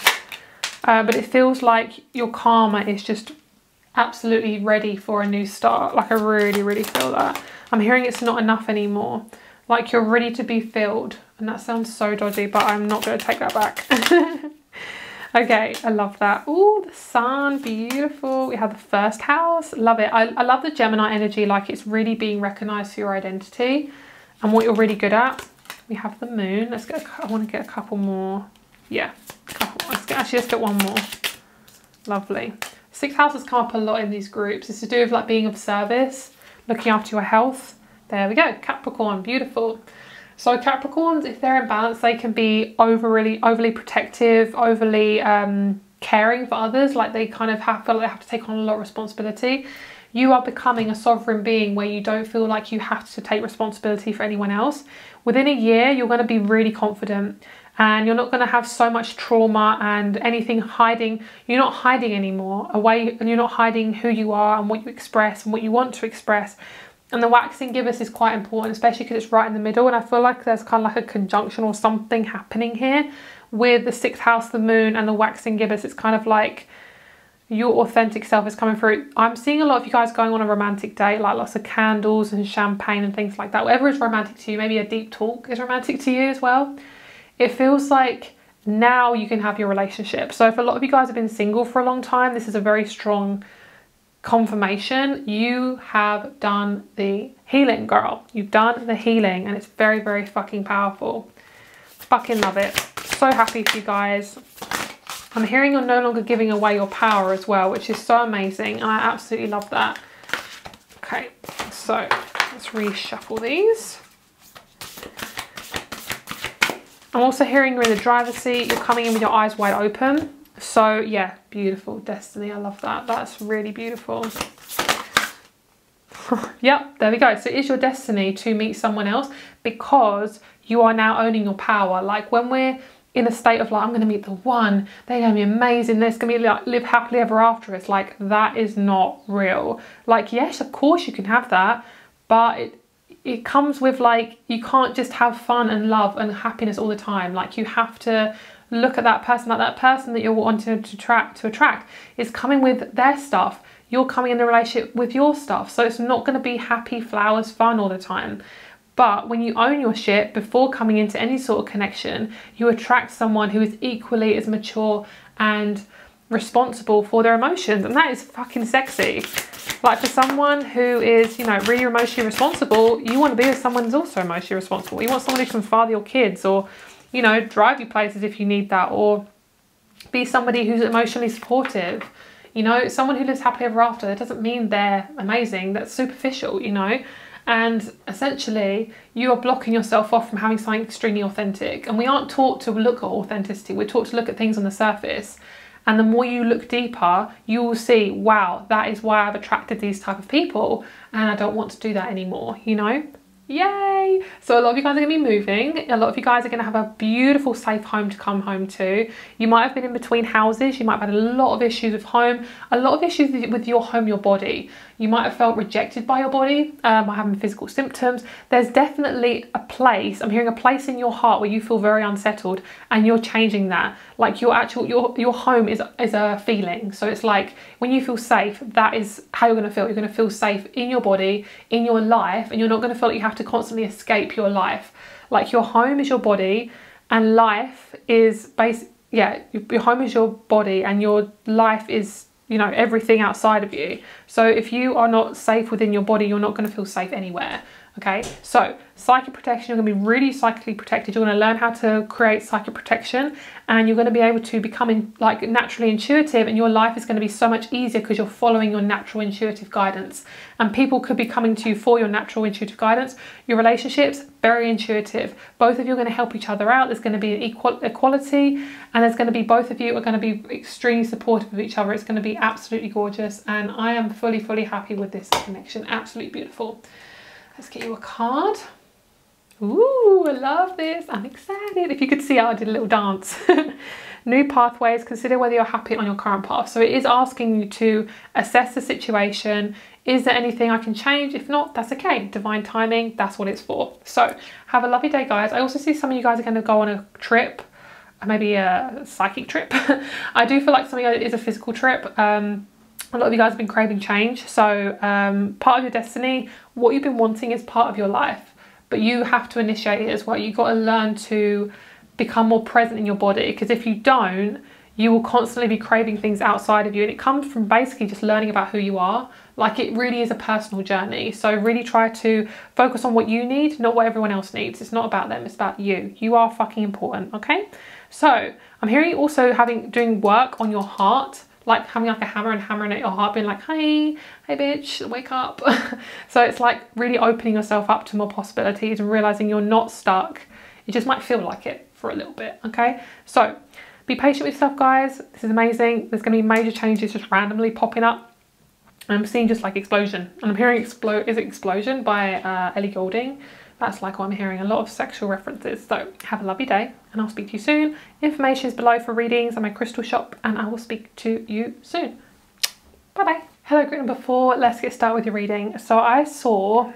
uh, but it feels like your karma is just absolutely ready for a new start. Like I really, really feel that. I'm hearing it's not enough anymore. Like you're ready to be filled. And that sounds so dodgy, but I'm not going to take that back. okay, I love that. Oh, the sun, beautiful. We have the first house, love it. I, I love the Gemini energy, like it's really being recognized for your identity and what you're really good at. We have the moon. Let's get, a, I want to get a couple more. Yeah, Let's get, actually, let's get one more. Lovely. Sixth house has come up a lot in these groups. It's to do with like being of service, looking after your health. There we go, Capricorn, beautiful. So Capricorns, if they're in balance, they can be overly, overly protective, overly um, caring for others. Like they kind of have, feel like they have to take on a lot of responsibility. You are becoming a sovereign being where you don't feel like you have to take responsibility for anyone else. Within a year, you're going to be really confident and you're not going to have so much trauma and anything hiding. You're not hiding anymore. Away and you're not hiding who you are and what you express and what you want to express. And the waxing gibbous is quite important especially because it's right in the middle. And i feel like there's kind of like a conjunction or something happening here with the sixth house the moon and the waxing gibbous. It's kind of like your authentic self is coming through. I'm seeing a lot of you guys going on a romantic date, like lots of candles and champagne and things like that. Whatever is romantic to you, maybe a deep talk is romantic to you as well it feels like now you can have your relationship. So if a lot of you guys have been single for a long time, this is a very strong confirmation. You have done the healing, girl. You've done the healing and it's very, very fucking powerful. Fucking love it. So happy for you guys. I'm hearing you're no longer giving away your power as well, which is so amazing. And I absolutely love that. Okay, so let's reshuffle these. I'm also hearing you're in the driver's seat. You're coming in with your eyes wide open. So yeah, beautiful destiny. I love that. That's really beautiful. yep, there we go. So it is your destiny to meet someone else because you are now owning your power. Like when we're in a state of like, I'm going to meet the one, they're going to be amazing, They're going to be like live happily ever after. It's like, that is not real. Like, yes, of course you can have that, but it, it comes with like, you can't just have fun and love and happiness all the time. Like you have to look at that person, like that person that you're wanting to attract, to attract is coming with their stuff. You're coming in a relationship with your stuff. So it's not going to be happy, flowers, fun all the time. But when you own your shit before coming into any sort of connection, you attract someone who is equally as mature and responsible for their emotions. And that is fucking sexy. Like for someone who is, you know, really emotionally responsible, you want to be with someone who's also emotionally responsible. You want someone who can father your kids or, you know, drive you places if you need that or be somebody who's emotionally supportive. You know, someone who lives happily ever after, that doesn't mean they're amazing. That's superficial, you know and essentially you are blocking yourself off from having something extremely authentic and we aren't taught to look at authenticity we're taught to look at things on the surface and the more you look deeper you will see wow that is why i've attracted these type of people and i don't want to do that anymore you know Yay! So a lot of you guys are to be moving. A lot of you guys are to have a beautiful safe home to come home to. You might have been in between houses. You might have had a lot of issues with home, a lot of issues with your home, your body. You might have felt rejected by your body um, or having physical symptoms. There's definitely a place, I'm hearing a place in your heart where you feel very unsettled and you're changing that. Like your actual, your, your home is, is a feeling. So it's like when you feel safe, that is how you're going to feel. You're going to feel safe in your body, in your life, and you're not going to feel like you have to constantly escape your life. Like your home is your body and life is base yeah, your home is your body and your life is you know, everything outside of you. So if you are not safe within your body, you're not going to feel safe anywhere. Okay, so psychic protection, you're going to be really psychically protected. You're going to learn how to create psychic protection and you're going to be able to become in, like naturally intuitive and your life is going to be so much easier because you're following your natural intuitive guidance. And people could be coming to you for your natural intuitive guidance. Your relationships, very intuitive. Both of you are going to help each other out. There's going to be an equal equality and there's going to be both of you are going to be extremely supportive of each other. It's going to be absolutely gorgeous and I am fully, fully happy with this connection. Absolutely beautiful. Let's get you a card. Ooh, I love this. I'm excited. If you could see, I did a little dance. New pathways, consider whether you're happy on your current path. So it is asking you to assess the situation. Is there anything I can change? If not, that's okay. Divine timing, that's what it's for. So have a lovely day, guys. I also see some of you guys are going to go on a trip, maybe a psychic trip. I do feel like something is a physical trip. Um, a lot of you guys have been craving change. So um, part of your destiny, what you've been wanting is part of your life, but you have to initiate it as well. You've got to learn to become more present in your body because if you don't, you will constantly be craving things outside of you. And it comes from basically just learning about who you are. Like it really is a personal journey. So really try to focus on what you need, not what everyone else needs. It's not about them, it's about you. You are fucking important, okay? So I'm hearing also having doing work on your heart like having like a hammer and hammering at your heart being like hey hey bitch wake up. So it's like really opening yourself up to more possibilities and realizing you're not stuck. It just might feel like it for a little bit okay? So be patient with yourself guys. This is amazing. There's going to be major changes just randomly popping up. I'm seeing just like explosion. And I'm hearing explode is it explosion by uh, Ellie Goulding that's like I'm hearing, a lot of sexual references. So have a lovely day and I'll speak to you soon. Information is below for readings and my crystal shop and I will speak to you soon. Bye bye. Hello group number four, let's get started with your reading. So I saw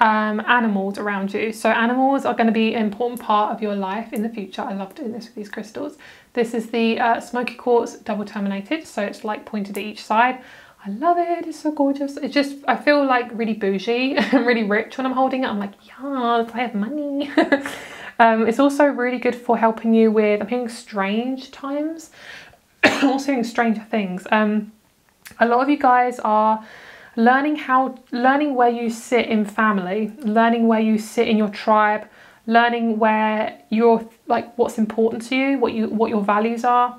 um, animals around you. So animals are going to be an important part of your life in the future. I love doing this with these crystals. This is the uh, smoky quartz double terminated, so it's like pointed at each side. I love it, it's so gorgeous. It's just, I feel like really bougie and really rich when I'm holding it. I'm like, yes, I have money. um, it's also really good for helping you with, I'm hearing strange times. I'm also hearing stranger things. Um, a lot of you guys are learning how, learning where you sit in family, learning where you sit in your tribe, learning where you're, like what's important to you, what you, what your values are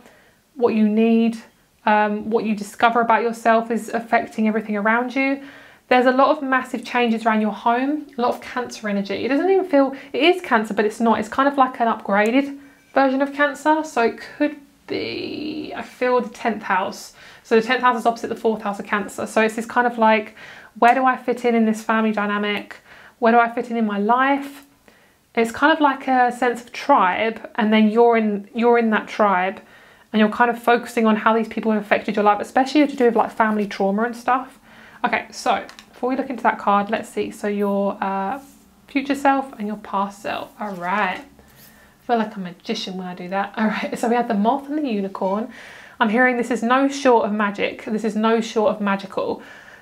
what you need, um, what you discover about yourself is affecting everything around you. There's a lot of massive changes around your home, a lot of cancer energy. It doesn't even feel, it is cancer, but it's not. It's kind of like an upgraded version of cancer. So it could be, I feel the 10th house. So the 10th house is opposite the fourth house of cancer. So it's this kind of like, where do I fit in in this family dynamic? Where do I fit in in my life? It's kind of like a sense of tribe and then you're in, you're in that tribe and you're kind of focusing on how these people have affected your life, especially to do with like family trauma and stuff. Okay, so before we look into that card, let's see. So your uh, future self and your past self. All right. I feel like a magician when I do that. All right, so we had the moth and the unicorn. I'm hearing this is no short of magic. This is no short of magical.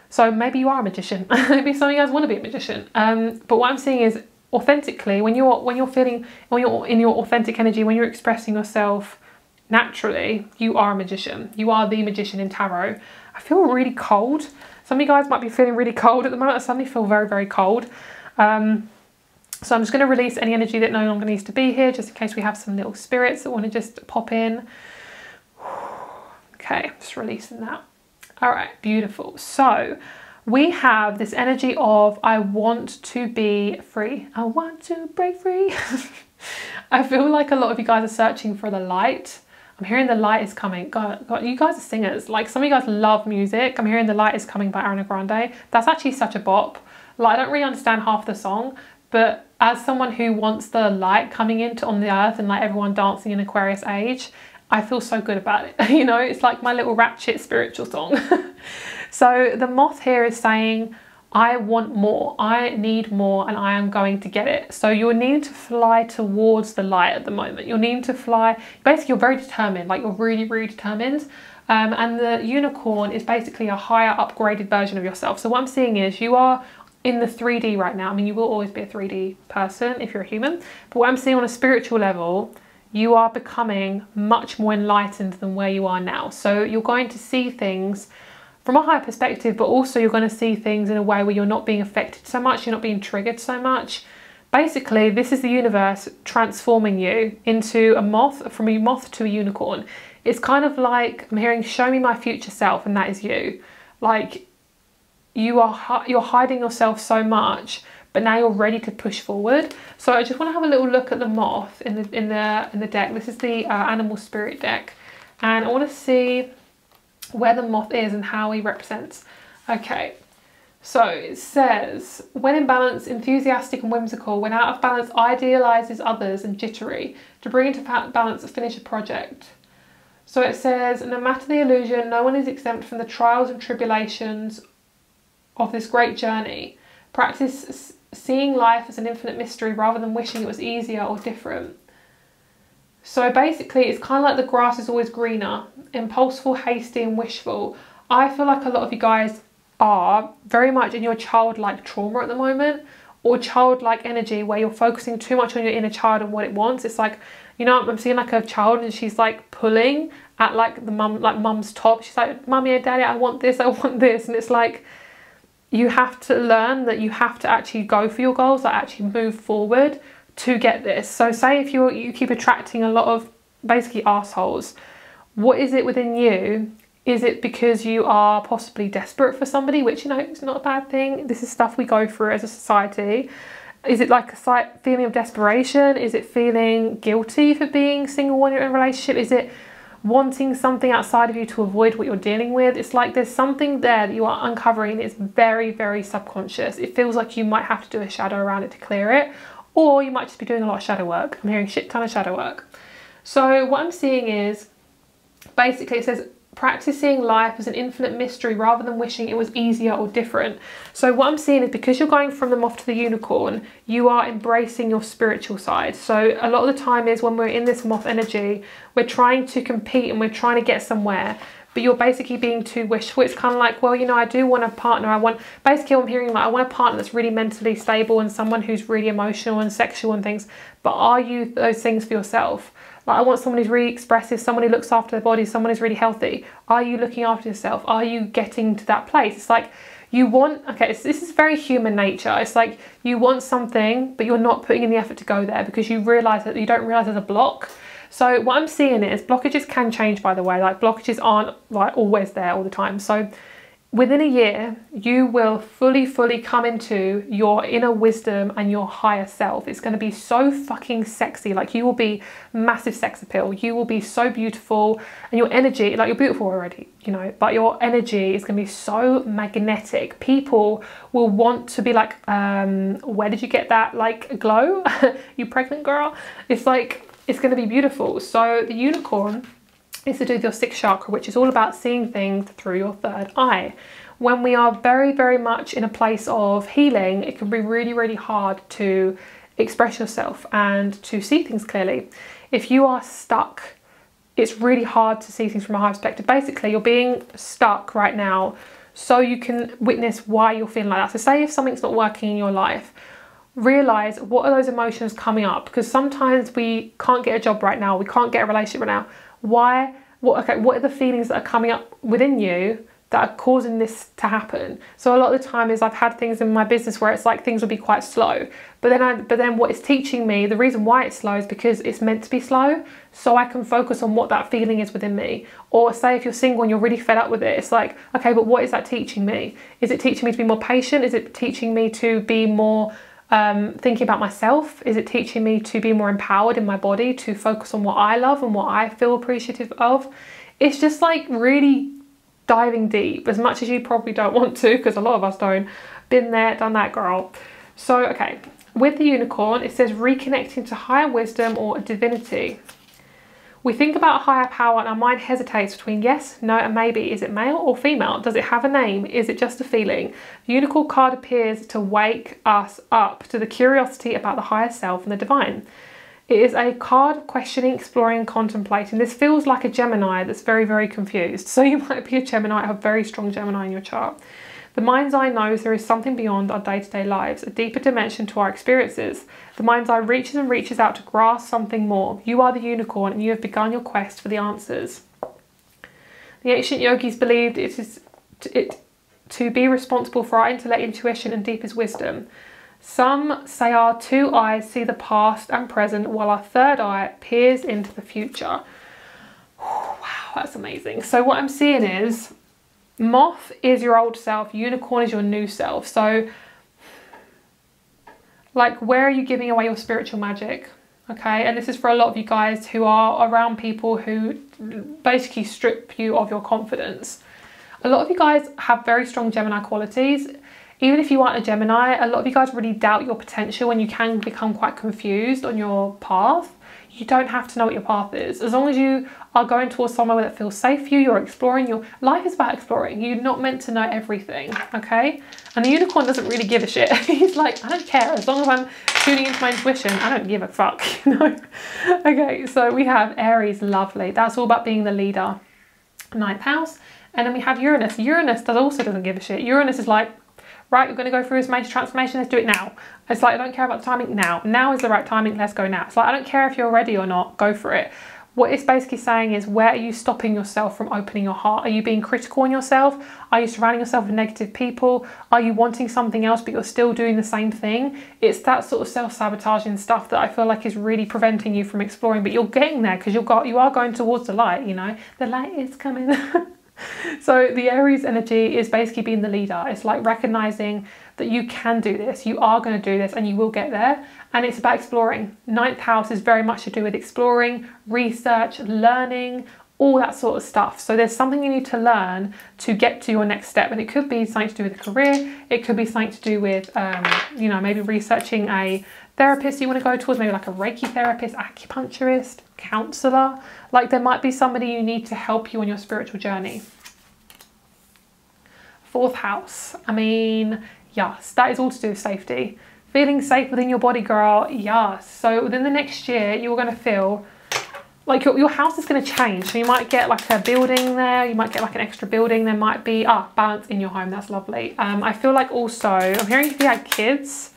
So maybe you are a magician. maybe some of you guys want to be a magician. Um, but what I'm seeing is authentically, when you're when you're feeling when you're in your authentic energy, when you're expressing yourself naturally, you are a magician. You are the magician in tarot. I feel really cold. Some of you guys might be feeling really cold at the moment. I suddenly feel very, very cold. Um, so I'm just going to release any energy that no longer needs to be here, just in case we have some little spirits that want to just pop in. Okay, just releasing that. All right, beautiful. So we have this energy of I want to be free. I want to break free. I feel like a lot of you guys are searching for the light I'm hearing the light is coming. God, God, you guys are singers. Like some of you guys love music. I'm hearing the light is coming by Ariana Grande. That's actually such a bop. Like I don't really understand half the song, but as someone who wants the light coming into on the earth and like everyone dancing in Aquarius age, I feel so good about it. you know, it's like my little ratchet spiritual song. so the moth here is saying, I want more, I need more, and I am going to get it. So you're needing to fly towards the light at the moment. You're needing to fly, basically, you're very determined, like you're really, really determined. Um, and the unicorn is basically a higher, upgraded version of yourself. So what I'm seeing is you are in the 3D right now. I mean, you will always be a 3D person if you're a human. But what I'm seeing on a spiritual level, you are becoming much more enlightened than where you are now. So you're going to see things from a higher perspective, but also you're going to see things in a way where you're not being affected so much, you're not being triggered so much. Basically, this is the universe transforming you into a moth, from a moth to a unicorn. It's kind of like I'm hearing, "Show me my future self," and that is you. Like you are, you're hiding yourself so much, but now you're ready to push forward. So I just want to have a little look at the moth in the in the in the deck. This is the uh, animal spirit deck, and I want to see where the moth is and how he represents. Okay, so it says, when in balance, enthusiastic and whimsical, when out of balance, idealises others and jittery. To bring into balance, finish a project. So it says, no matter the illusion, no one is exempt from the trials and tribulations of this great journey. Practice seeing life as an infinite mystery rather than wishing it was easier or different. So basically, it's kind of like the grass is always greener, impulsive, hasty, and wishful. I feel like a lot of you guys are very much in your childlike trauma at the moment or childlike energy where you're focusing too much on your inner child and what it wants. It's like, you know, I'm seeing like a child and she's like pulling at like the mum, like mum's top. She's like, mummy and daddy, I want this, I want this. And it's like, you have to learn that you have to actually go for your goals, like actually move forward to get this. So say if you you keep attracting a lot of basically assholes, what is it within you? Is it because you are possibly desperate for somebody, which you know is not a bad thing. This is stuff we go through as a society. Is it like a feeling of desperation? Is it feeling guilty for being single when you're in a relationship? Is it wanting something outside of you to avoid what you're dealing with? It's like there's something there that you are uncovering. It's very, very subconscious. It feels like you might have to do a shadow around it to clear it, or you might just be doing a lot of shadow work. I'm hearing shit ton of shadow work. So what I'm seeing is basically it says practicing life as an infinite mystery rather than wishing it was easier or different. So what I'm seeing is because you're going from the moth to the unicorn, you are embracing your spiritual side. So a lot of the time is when we're in this moth energy, we're trying to compete and we're trying to get somewhere but you're basically being too wishful. It's kind of like, well, you know, I do want a partner. I want, basically, I'm hearing like, I want a partner that's really mentally stable and someone who's really emotional and sexual and things. But are you those things for yourself? Like, I want someone who's really expressive, someone who looks after their body, someone who's really healthy. Are you looking after yourself? Are you getting to that place? It's like, you want okay this is very human nature it's like you want something but you're not putting in the effort to go there because you realize that you don't realize there's a block So what I'm seeing is blockages can change by the way, like blockages aren't like always there all the time. So within a year, you will fully, fully come into your inner wisdom and your higher self. It's going to be so fucking sexy. Like you will be massive sex appeal. You will be so beautiful, and your energy, like you're beautiful already, you know, but your energy is going to be so magnetic. People will want to be like, um, where did you get that like glow? you pregnant girl? It's like, it's going to be beautiful. So the unicorn is to do with your sixth chakra, which is all about seeing things through your third eye. When we are very, very much in a place of healing, it can be really, really hard to express yourself and to see things clearly. If you are stuck, it's really hard to see things from a high perspective. Basically, you're being stuck right now so you can witness why you're feeling like that. So, say if something's not working in your life, realize what are those emotions coming up? Because sometimes we can't get a job right now, we can't get a relationship right now. Why what okay what are the feelings that are coming up within you that are causing this to happen? So a lot of the time is i've had things in my business where it's like things will be quite slow. But then i but then what it's teaching me the reason why it's slow is because it's meant to be slow. So i can focus on what that feeling is within me. Or say if you're single and you're really fed up with it it's like okay but what is that teaching me? Is it teaching me to be more patient? Is it teaching me to be more um, thinking about myself? Is it teaching me to be more empowered in my body, to focus on what I love and what I feel appreciative of? It's just like really diving deep as much as you probably don't want to, because a lot of us don't. Been there, done that, girl. So, okay, with the unicorn, it says reconnecting to higher wisdom or divinity. We think about a higher power and our mind hesitates between yes, no, and maybe. Is it male or female? Does it have a name? Is it just a feeling? The unicorn card appears to wake us up to the curiosity about the higher self and the divine. It is a card of questioning, exploring, and contemplating. This feels like a Gemini that's very, very confused. So you might be a Gemini, have very strong Gemini in your chart. The mind's eye knows there is something beyond our day to day lives, a deeper dimension to our experiences. The mind's eye reaches and reaches out to grasp something more. You are the unicorn and you have begun your quest for the answers. The ancient yogis believed it is to, it to be responsible for our intellect, intuition, and deepest wisdom. Some say our two eyes see the past and present, while our third eye peers into the future. wow, that's amazing. So, what I'm seeing is Moth is your old self, unicorn is your new self. So, like, where are you giving away your spiritual magic? Okay, and this is for a lot of you guys who are around people who basically strip you of your confidence. A lot of you guys have very strong Gemini qualities. Even if you aren't a Gemini, a lot of you guys really doubt your potential and you can become quite confused on your path you don't have to know what your path is. As long as you are going towards somewhere that feels safe for you, you're exploring, your life is about exploring. You're not meant to know everything, okay? And the unicorn doesn't really give a shit. He's like, I don't care. As long as I'm tuning into my intuition, I don't give a fuck, you know? okay, so we have Aries, lovely. That's all about being the leader. Ninth house. And then we have Uranus. Uranus does also doesn't give a shit. Uranus is like, right, you're going to go through this major transformation, let's do it now. It's like, I don't care about the timing now. Now is the right timing, let's go now. It's like, I don't care if you're ready or not, go for it. What it's basically saying is, where are you stopping yourself from opening your heart? Are you being critical on yourself? Are you surrounding yourself with negative people? Are you wanting something else but you're still doing the same thing? It's that sort of self-sabotaging stuff that I feel like is really preventing you from exploring, but you're getting there because you've got you are going towards the light, you know. The light is coming. so the Aries energy is basically being the leader. It's like recognizing that you can do this, you are going to do this, and you will get there. And it's about exploring. Ninth house is very much to do with exploring, research, learning, all that sort of stuff. So there's something you need to learn to get to your next step, and it could be something to do with a career. It could be something to do with, um, you know, maybe researching a therapist you want to go towards, maybe like a Reiki therapist, acupuncturist, counselor. Like there might be somebody you need to help you on your spiritual journey. Fourth house. I mean, yes, that is all to do with safety. Feeling safe within your body, girl. Yes. So within the next year, you're going to feel like your, your house is going to change. So you might get like a building there. You might get like an extra building. There might be ah balance in your home. That's lovely. Um, I feel like also I'm hearing if you had kids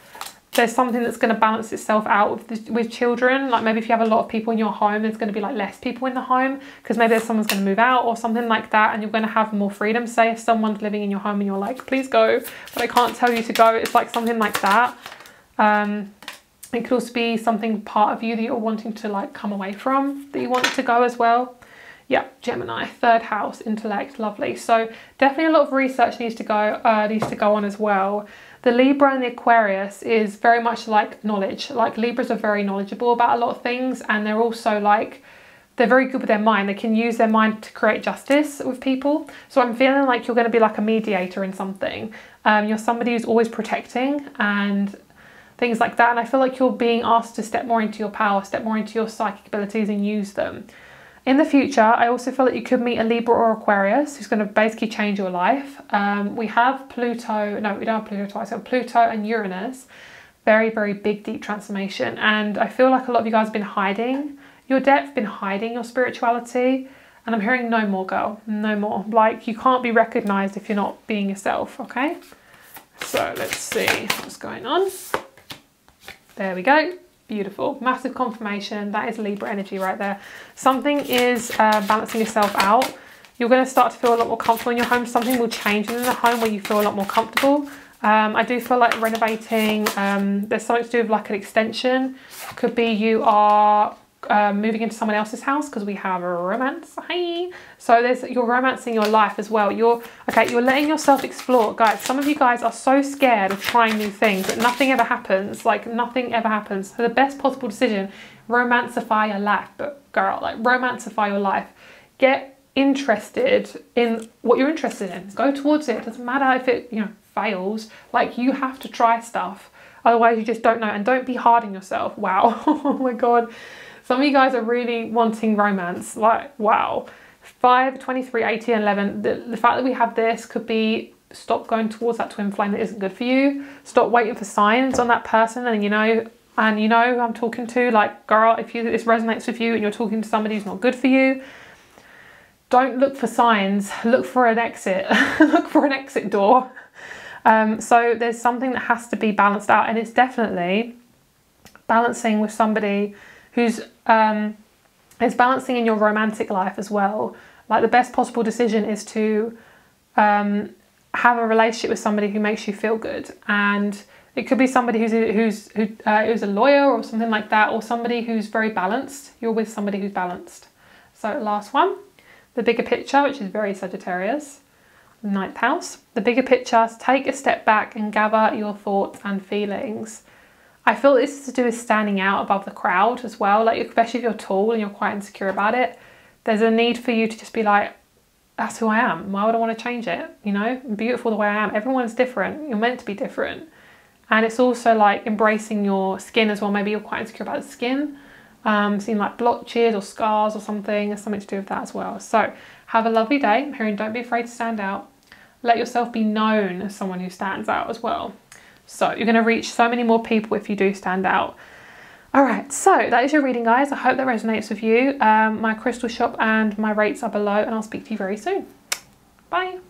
there's something that's going to balance itself out with, the, with children. Like maybe if you have a lot of people in your home, there's going to be like less people in the home because maybe someone's going to move out or something like that, and you're going to have more freedom. Say if someone's living in your home and you're like, please go, but I can't tell you to go. It's like something like that. Um, It could also be something part of you that you're wanting to like come away from, that you want to go as well. Yeah, Gemini, third house, intellect, lovely. So definitely a lot of research needs to go uh, needs to go on as well. The Libra and the Aquarius is very much like knowledge. Like Libras are very knowledgeable about a lot of things, and they're also like they're very good with their mind. They can use their mind to create justice with people. So I'm feeling like you're going to be like a mediator in something. Um, you're somebody who's always protecting and things like that. And I feel like you're being asked to step more into your power, step more into your psychic abilities and use them. In the future, I also feel that you could meet a Libra or Aquarius who's going to basically change your life. Um, we have Pluto, no, we don't have Pluto twice, we have Pluto and Uranus. Very, very big, deep transformation. And I feel like a lot of you guys have been hiding your depth, been hiding your spirituality. And I'm hearing no more, girl, no more. Like, you can't be recognized if you're not being yourself, okay? So let's see what's going on. There we go. Beautiful. Massive confirmation. That is Libra energy right there. Something is uh, balancing yourself out. You're going to start to feel a lot more comfortable in your home. Something will change in the home where you feel a lot more comfortable. Um, I do feel like renovating, um, there's something to do with like an extension. Could be you are uh, moving into someone else's house because we have a romance. Hi. So there's you're romancing your life as well. You're okay. You're letting yourself explore, guys. Some of you guys are so scared of trying new things that nothing ever happens. Like nothing ever happens. So the best possible decision, romancify your life. But girl, like romancify your life. Get interested in what you're interested in. Go towards it. it doesn't matter if it you know fails. Like you have to try stuff. Otherwise, you just don't know. And don't be hard on yourself. Wow. oh my god. Some of you guys are really wanting romance. Like, wow. 5, 23, 18, 11. The, the fact that we have this could be stop going towards that twin flame that isn't good for you. Stop waiting for signs on that person and you know and you know who I'm talking to. Like, girl, if you this resonates with you and you're talking to somebody who's not good for you, don't look for signs. Look for an exit. look for an exit door. Um, so there's something that has to be balanced out, and it's definitely balancing with somebody who's um, is balancing in your romantic life as well. Like the best possible decision is to um, have a relationship with somebody who makes you feel good, and it could be somebody who's a, who's who, uh, who's a lawyer or something like that, or somebody who's very balanced. You're with somebody who's balanced. So last one, the bigger picture, which is very Sagittarius, ninth house. The bigger picture, take a step back and gather your thoughts and feelings. I feel this is to do with standing out above the crowd as well. Like especially if you're tall and you're quite insecure about it, there's a need for you to just be like, that's who I am. Why would I want to change it? You know, I'm beautiful the way I am. Everyone's different. You're meant to be different. And it's also like embracing your skin as well. Maybe you're quite insecure about the skin, um, seeing like blotches or scars or something. There's something to do with that as well. So have a lovely day. I'm hearing don't be afraid to stand out. Let yourself be known as someone who stands out as well. So you're going to reach so many more people if you do stand out. All right, so that is your reading, guys. I hope that resonates with you. Um, my crystal shop and my rates are below, and I'll speak to you very soon. Bye.